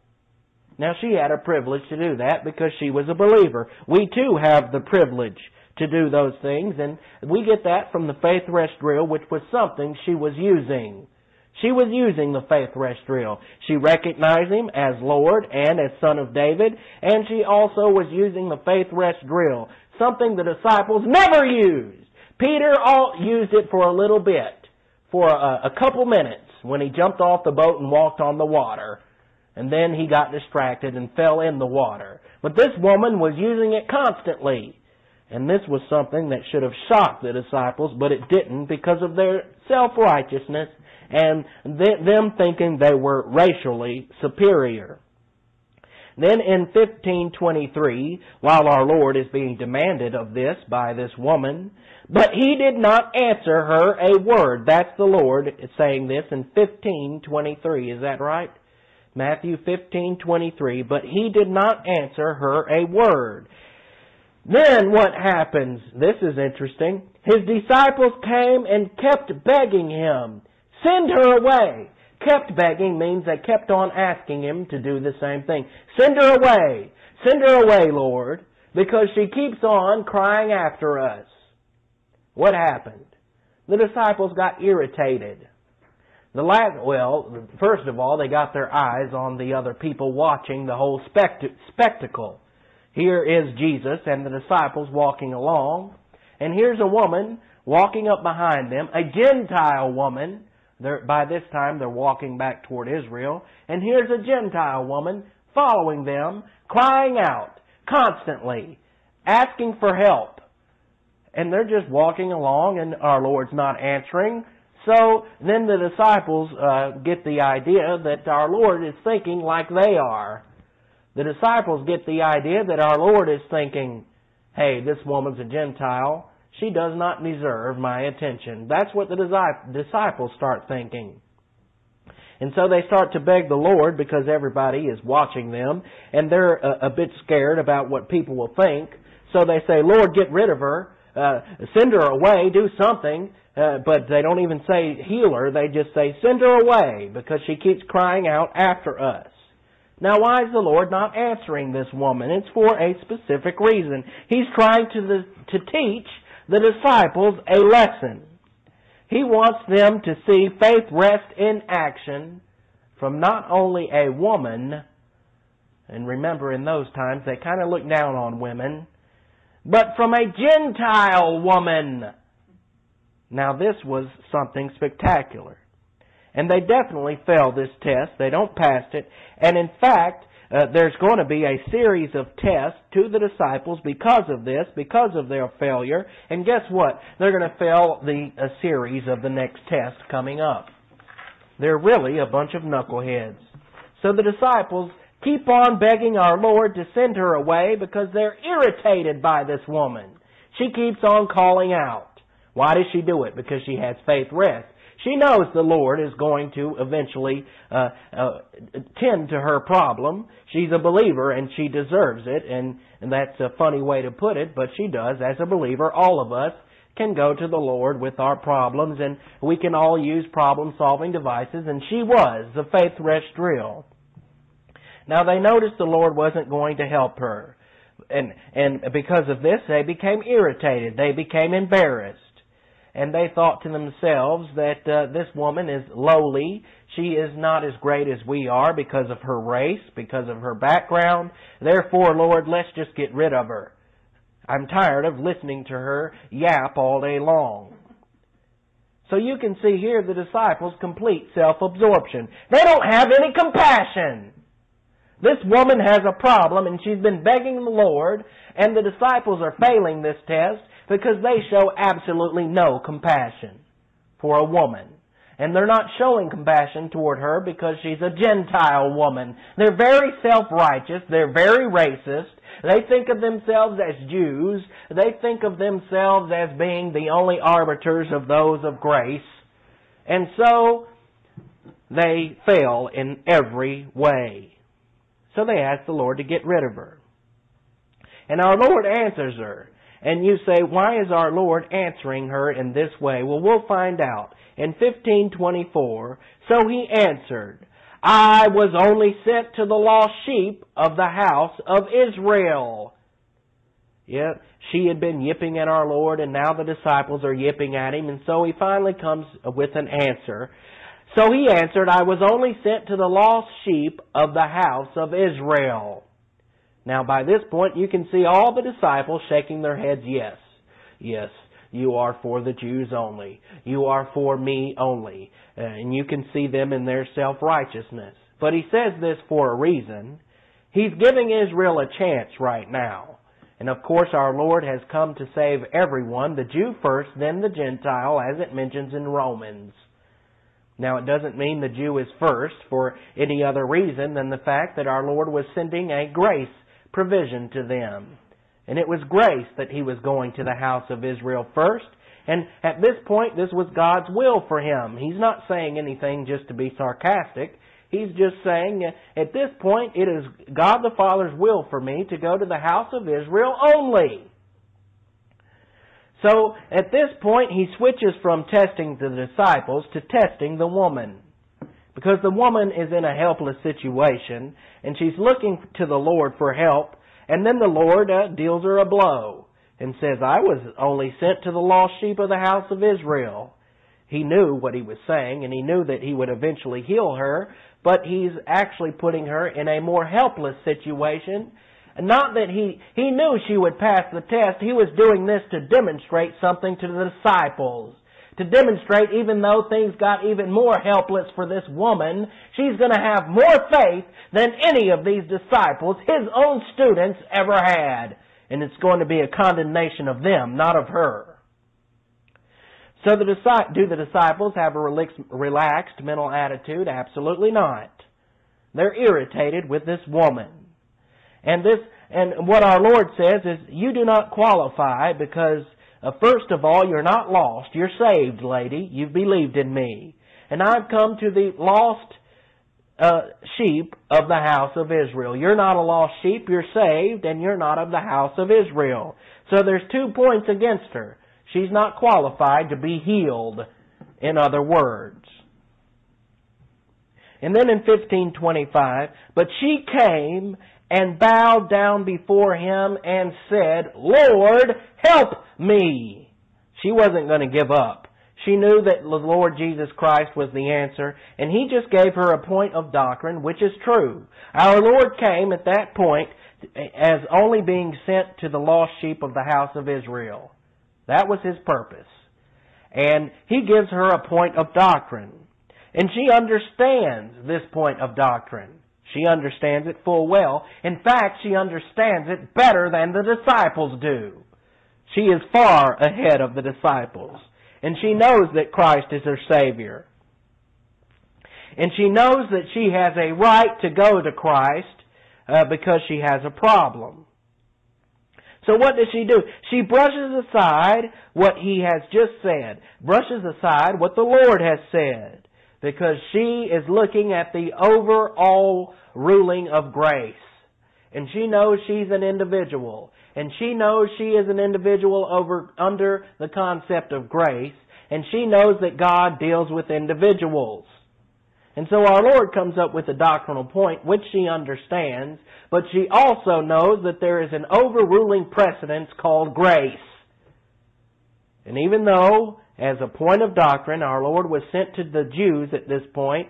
Now she had a privilege to do that because she was a believer. We too have the privilege to do those things. And we get that from the faith rest drill, which was something she was using. She was using the faith rest drill. She recognized him as Lord and as Son of David, and she also was using the faith rest drill, something the disciples never used. Peter all used it for a little bit, for a, a couple minutes, when he jumped off the boat and walked on the water. And then he got distracted and fell in the water. But this woman was using it constantly. And this was something that should have shocked the disciples, but it didn't because of their self-righteousness and them thinking they were racially superior. Then in 1523, while our Lord is being demanded of this by this woman, but he did not answer her a word. That's the Lord saying this in 1523. Is that right? Matthew 15:23, but he did not answer her a word. Then what happens? This is interesting. His disciples came and kept begging him, send her away. Kept begging means they kept on asking him to do the same thing. Send her away. Send her away, Lord, because she keeps on crying after us. What happened? The disciples got irritated. The last, well, first of all, they got their eyes on the other people watching the whole spect- spectacle. Here is Jesus and the disciples walking along, and here's a woman walking up behind them, a Gentile woman. They're, by this time, they're walking back toward Israel, and here's a Gentile woman following them, crying out constantly, asking for help. And they're just walking along, and our Lord's not answering. So then the disciples uh, get the idea that our Lord is thinking like they are. The disciples get the idea that our Lord is thinking, hey, this woman's a Gentile. She does not deserve my attention. That's what the disciples start thinking. And so they start to beg the Lord because everybody is watching them and they're a, a bit scared about what people will think. So they say, Lord, get rid of her. Uh, send her away. Do something. Uh, but they don't even say heal her. They just say send her away because she keeps crying out after us. Now, why is the Lord not answering this woman? It's for a specific reason. He's trying to, the, to teach the disciples a lesson. He wants them to see faith rest in action from not only a woman, and remember in those times they kind of looked down on women, but from a Gentile woman. Now, this was something spectacular. And they definitely fail this test. They don't pass it. And in fact, uh, there's going to be a series of tests to the disciples because of this, because of their failure. And guess what? They're going to fail the series of the next test coming up. They're really a bunch of knuckleheads. So the disciples keep on begging our Lord to send her away because they're irritated by this woman. She keeps on calling out. Why does she do it? Because she has faith rest. She knows the Lord is going to eventually uh, uh, tend to her problem. She's a believer and she deserves it, and, and that's a funny way to put it, but she does. As a believer, all of us can go to the Lord with our problems, and we can all use problem-solving devices, and she was the faith rest drill. Now they noticed the Lord wasn't going to help her. And, and because of this, they became irritated. They became embarrassed and they thought to themselves that uh, this woman is lowly. She is not as great as we are because of her race, because of her background. Therefore, Lord, let's just get rid of her. I'm tired of listening to her yap all day long. So you can see here the disciples' complete self-absorption. They don't have any compassion. This woman has a problem and she's been begging the Lord and the disciples are failing this test because they show absolutely no compassion for a woman. And they're not showing compassion toward her because she's a Gentile woman. They're very self-righteous. They're very racist. They think of themselves as Jews. They think of themselves as being the only arbiters of those of grace. And so, they fail in every way. So they ask the Lord to get rid of her. And our Lord answers her. And you say, why is our Lord answering her in this way? Well, we'll find out. In 1524, so he answered, I was only sent to the lost sheep of the house of Israel. Yeah, she had been yipping at our Lord, and now the disciples are yipping at him, and so he finally comes with an answer. So he answered, I was only sent to the lost sheep of the house of Israel. Now, by this point, you can see all the disciples shaking their heads, yes, yes, you are for the Jews only. You are for me only. Uh, and you can see them in their self-righteousness. But he says this for a reason. He's giving Israel a chance right now. And of course, our Lord has come to save everyone, the Jew first, then the Gentile, as it mentions in Romans. Now, it doesn't mean the Jew is first for any other reason than the fact that our Lord was sending a grace provision to them. And it was grace that he was going to the house of Israel first. And at this point, this was God's will for him. He's not saying anything just to be sarcastic. He's just saying, at this point, it is God the Father's will for me to go to the house of Israel only. So, at this point, he switches from testing the disciples to testing the woman. Because the woman is in a helpless situation, and she's looking to the Lord for help, and then the Lord uh, deals her a blow and says, I was only sent to the lost sheep of the house of Israel. He knew what he was saying, and he knew that he would eventually heal her, but he's actually putting her in a more helpless situation. Not that he, he knew she would pass the test, he was doing this to demonstrate something to the disciples to demonstrate even though things got even more helpless for this woman, she's going to have more faith than any of these disciples, his own students, ever had. And it's going to be a condemnation of them, not of her. So the, do the disciples have a relaxed mental attitude? Absolutely not. They're irritated with this woman. And this, and what our Lord says is, you do not qualify because uh, first of all, you're not lost. You're saved, lady. You've believed in me. And I've come to the lost uh, sheep of the house of Israel. You're not a lost sheep. You're saved, and you're not of the house of Israel. So there's two points against her. She's not qualified to be healed, in other words. And then in 1525, but she came and bowed down before him and said, Lord, help me. She wasn't going to give up. She knew that the Lord Jesus Christ was the answer, and He just gave her a point of doctrine, which is true. Our Lord came at that point as only being sent to the lost sheep of the house of Israel. That was His purpose. And He gives her a point of doctrine. And she understands this point of doctrine. She understands it full well. In fact, she understands it better than the disciples do. She is far ahead of the disciples. And she knows that Christ is her Savior. And she knows that she has a right to go to Christ uh, because she has a problem. So what does she do? She brushes aside what he has just said, brushes aside what the Lord has said, because she is looking at the overall ruling of grace. And she knows she's an individual. And she knows she is an individual over, under the concept of grace. And she knows that God deals with individuals. And so our Lord comes up with a doctrinal point which she understands, but she also knows that there is an overruling precedence called grace. And even though, as a point of doctrine, our Lord was sent to the Jews at this point,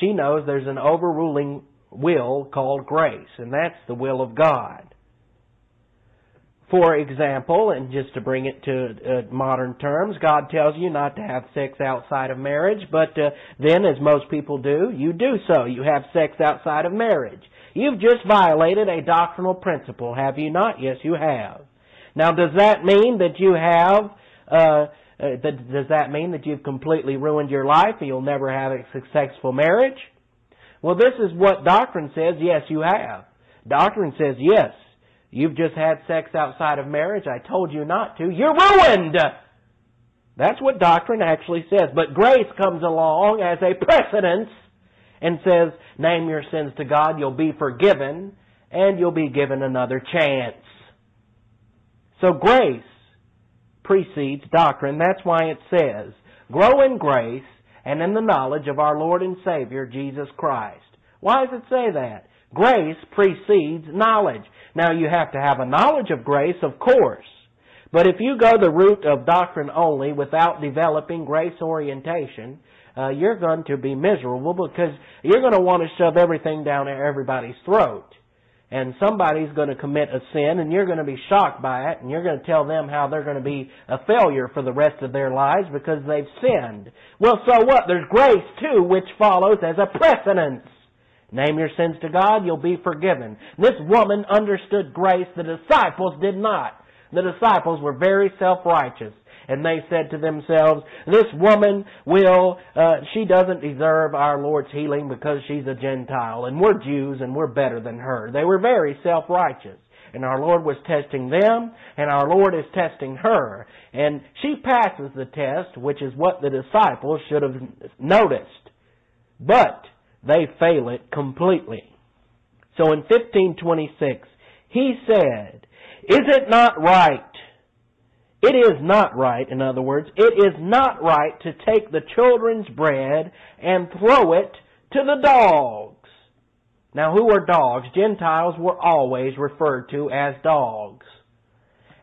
she knows there's an overruling will called grace, and that's the will of God. For example, and just to bring it to uh, modern terms, God tells you not to have sex outside of marriage, but uh, then, as most people do, you do so. You have sex outside of marriage. You've just violated a doctrinal principle, have you not? Yes, you have. Now, does that mean that you have, uh, uh does that mean that you've completely ruined your life and you'll never have a successful marriage? Well, this is what doctrine says, yes, you have. Doctrine says, yes, You've just had sex outside of marriage. I told you not to. You're ruined! That's what doctrine actually says. But grace comes along as a precedence and says, name your sins to God, you'll be forgiven, and you'll be given another chance. So grace precedes doctrine. That's why it says, grow in grace and in the knowledge of our Lord and Savior, Jesus Christ. Why does it say that? Grace precedes knowledge. Now you have to have a knowledge of grace, of course. But if you go the route of doctrine only without developing grace orientation, uh, you're going to be miserable because you're going to want to shove everything down everybody's throat. And somebody's going to commit a sin and you're going to be shocked by it and you're going to tell them how they're going to be a failure for the rest of their lives because they've sinned. Well, so what? There's grace too, which follows as a precedence. Name your sins to God, you'll be forgiven. This woman understood grace, the disciples did not. The disciples were very self-righteous. And they said to themselves, this woman will, uh, she doesn't deserve our Lord's healing because she's a Gentile, and we're Jews and we're better than her. They were very self-righteous. And our Lord was testing them, and our Lord is testing her. And she passes the test, which is what the disciples should have noticed. But, they fail it completely. So in 1526, he said, Is it not right? It is not right, in other words, it is not right to take the children's bread and throw it to the dogs. Now, who are dogs? Gentiles were always referred to as dogs.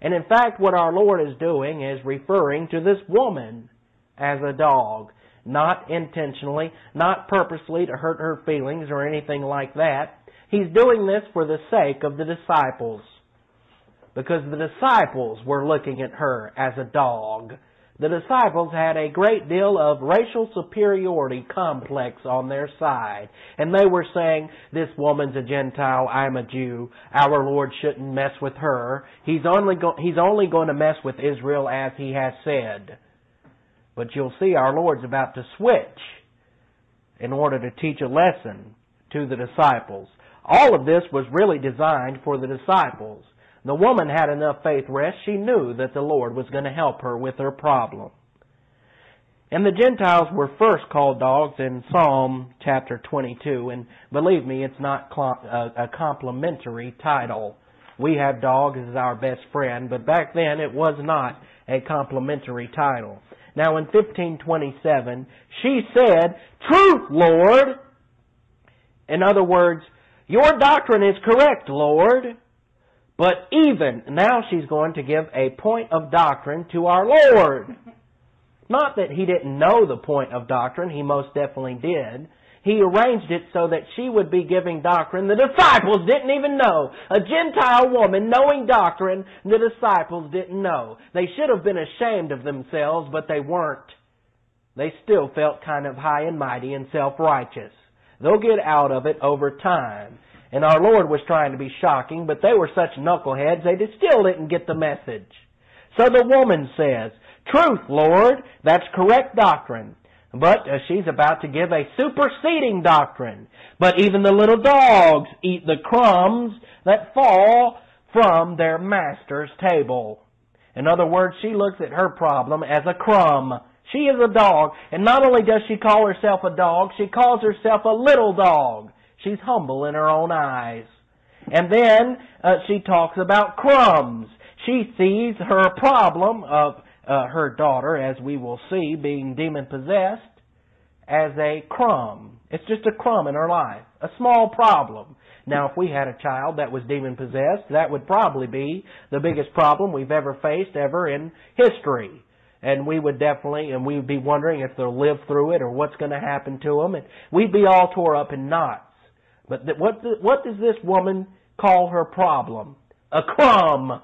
And in fact, what our Lord is doing is referring to this woman as a dog not intentionally, not purposely to hurt her feelings or anything like that. He's doing this for the sake of the disciples. Because the disciples were looking at her as a dog. The disciples had a great deal of racial superiority complex on their side. And they were saying, this woman's a Gentile, I'm a Jew, our Lord shouldn't mess with her. He's only, go- he's only going to mess with Israel as he has said. But you'll see our Lord's about to switch in order to teach a lesson to the disciples. All of this was really designed for the disciples. The woman had enough faith rest. She knew that the Lord was going to help her with her problem. And the Gentiles were first called dogs in Psalm chapter 22. And believe me, it's not uh, a complimentary title. We have dogs as our best friend, but back then it was not a complimentary title. Now in 1527, she said, Truth, Lord! In other words, your doctrine is correct, Lord. But even, now she's going to give a point of doctrine to our Lord. Not that he didn't know the point of doctrine, he most definitely did. He arranged it so that she would be giving doctrine the disciples didn't even know. A Gentile woman knowing doctrine the disciples didn't know. They should have been ashamed of themselves, but they weren't. They still felt kind of high and mighty and self-righteous. They'll get out of it over time. And our Lord was trying to be shocking, but they were such knuckleheads, they still didn't get the message. So the woman says, Truth, Lord, that's correct doctrine. But uh, she's about to give a superseding doctrine. But even the little dogs eat the crumbs that fall from their master's table. In other words, she looks at her problem as a crumb. She is a dog, and not only does she call herself a dog, she calls herself a little dog. She's humble in her own eyes. And then uh, she talks about crumbs. She sees her problem of uh, her daughter, as we will see, being demon possessed, as a crumb. It's just a crumb in her life, a small problem. Now, if we had a child that was demon possessed, that would probably be the biggest problem we've ever faced ever in history. And we would definitely, and we would be wondering if they'll live through it or what's going to happen to them. And we'd be all tore up in knots. But th- what, th- what does this woman call her problem? A crumb.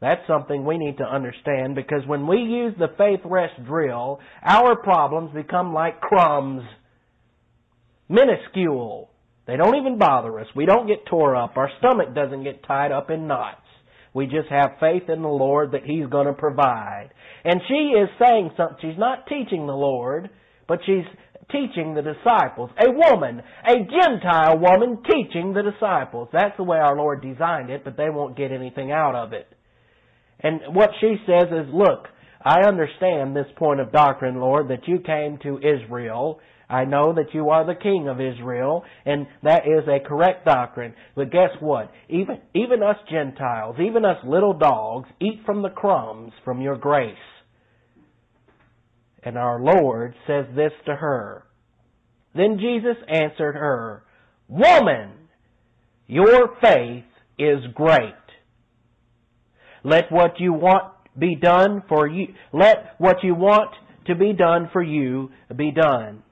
That's something we need to understand because when we use the faith rest drill, our problems become like crumbs. Minuscule. They don't even bother us. We don't get tore up. Our stomach doesn't get tied up in knots. We just have faith in the Lord that He's going to provide. And she is saying something. She's not teaching the Lord, but she's teaching the disciples. A woman, a Gentile woman teaching the disciples. That's the way our Lord designed it, but they won't get anything out of it. And what she says is, look, I understand this point of doctrine, Lord, that you came to Israel. I know that you are the king of Israel, and that is a correct doctrine. But guess what? Even, even us Gentiles, even us little dogs, eat from the crumbs from your grace. And our Lord says this to her. Then Jesus answered her, Woman, your faith is great. Let what you want be done for you. Let what you want to be done for you be done.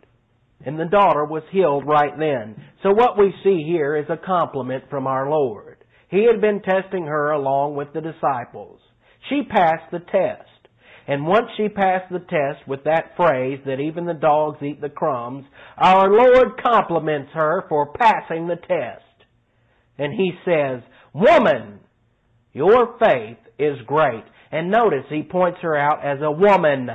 And the daughter was healed right then. So what we see here is a compliment from our Lord. He had been testing her along with the disciples. She passed the test. And once she passed the test with that phrase that even the dogs eat the crumbs, our Lord compliments her for passing the test. And he says, Woman, your faith is great. And notice he points her out as a woman.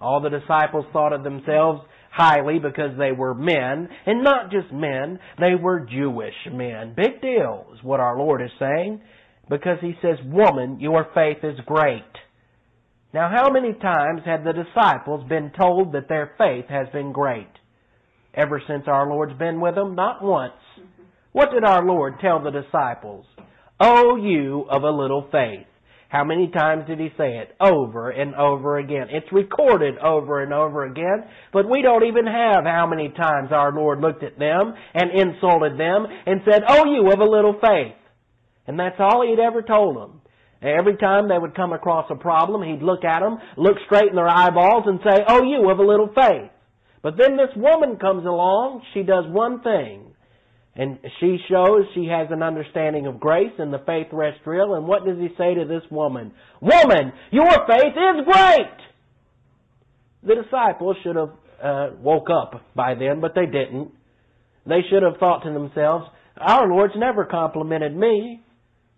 All the disciples thought of themselves highly because they were men, and not just men, they were Jewish men. Big deal is what our Lord is saying, because he says, Woman, your faith is great. Now, how many times have the disciples been told that their faith has been great? Ever since our Lord's been with them? Not once. What did our Lord tell the disciples? O you of a little faith. How many times did he say it? Over and over again. It's recorded over and over again, but we don't even have how many times our Lord looked at them and insulted them and said, Oh, you of a little faith. And that's all he'd ever told them. Every time they would come across a problem, he'd look at them, look straight in their eyeballs and say, Oh, you have a little faith. But then this woman comes along, she does one thing. And she shows she has an understanding of grace and the faith rest drill. And what does he say to this woman? Woman, your faith is great! The disciples should have uh, woke up by then, but they didn't. They should have thought to themselves, our Lord's never complimented me.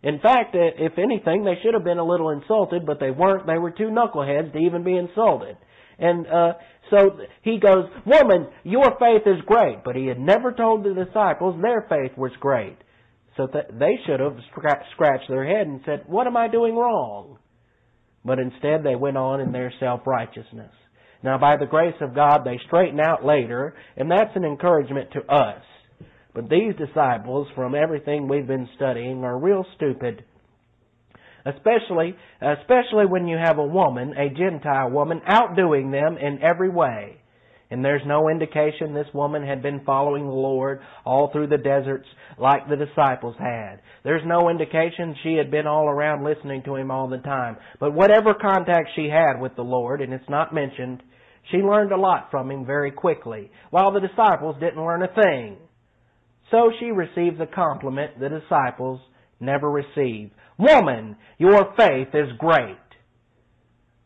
In fact, if anything, they should have been a little insulted, but they weren't. They were too knuckleheads to even be insulted. And uh, so he goes, Woman, your faith is great. But he had never told the disciples their faith was great. So th- they should have scratched their head and said, What am I doing wrong? But instead they went on in their self-righteousness. Now by the grace of God they straighten out later, and that's an encouragement to us. But these disciples, from everything we've been studying, are real stupid especially especially when you have a woman, a Gentile woman, outdoing them in every way. And there's no indication this woman had been following the Lord all through the deserts like the disciples had. There's no indication she had been all around listening to him all the time. But whatever contact she had with the Lord, and it's not mentioned, she learned a lot from him very quickly, while the disciples didn't learn a thing. So she received the compliment the disciples never received. Woman, your faith is great.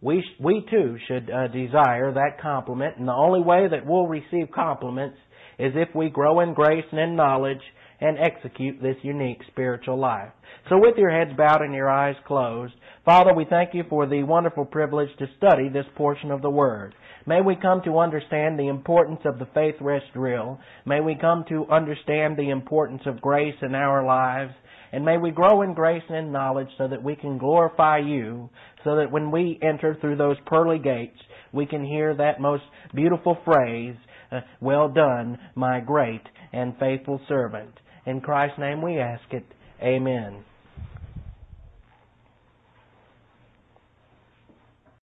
we, we too should uh, desire that compliment, and the only way that we'll receive compliments is if we grow in grace and in knowledge and execute this unique spiritual life. So with your heads bowed and your eyes closed, Father, we thank you for the wonderful privilege to study this portion of the Word. May we come to understand the importance of the faith rest drill. May we come to understand the importance of grace in our lives. And may we grow in grace and in knowledge so that we can glorify you, so that when we enter through those pearly gates, we can hear that most beautiful phrase, uh, Well done, my great and faithful servant. In Christ's name we ask it. Amen.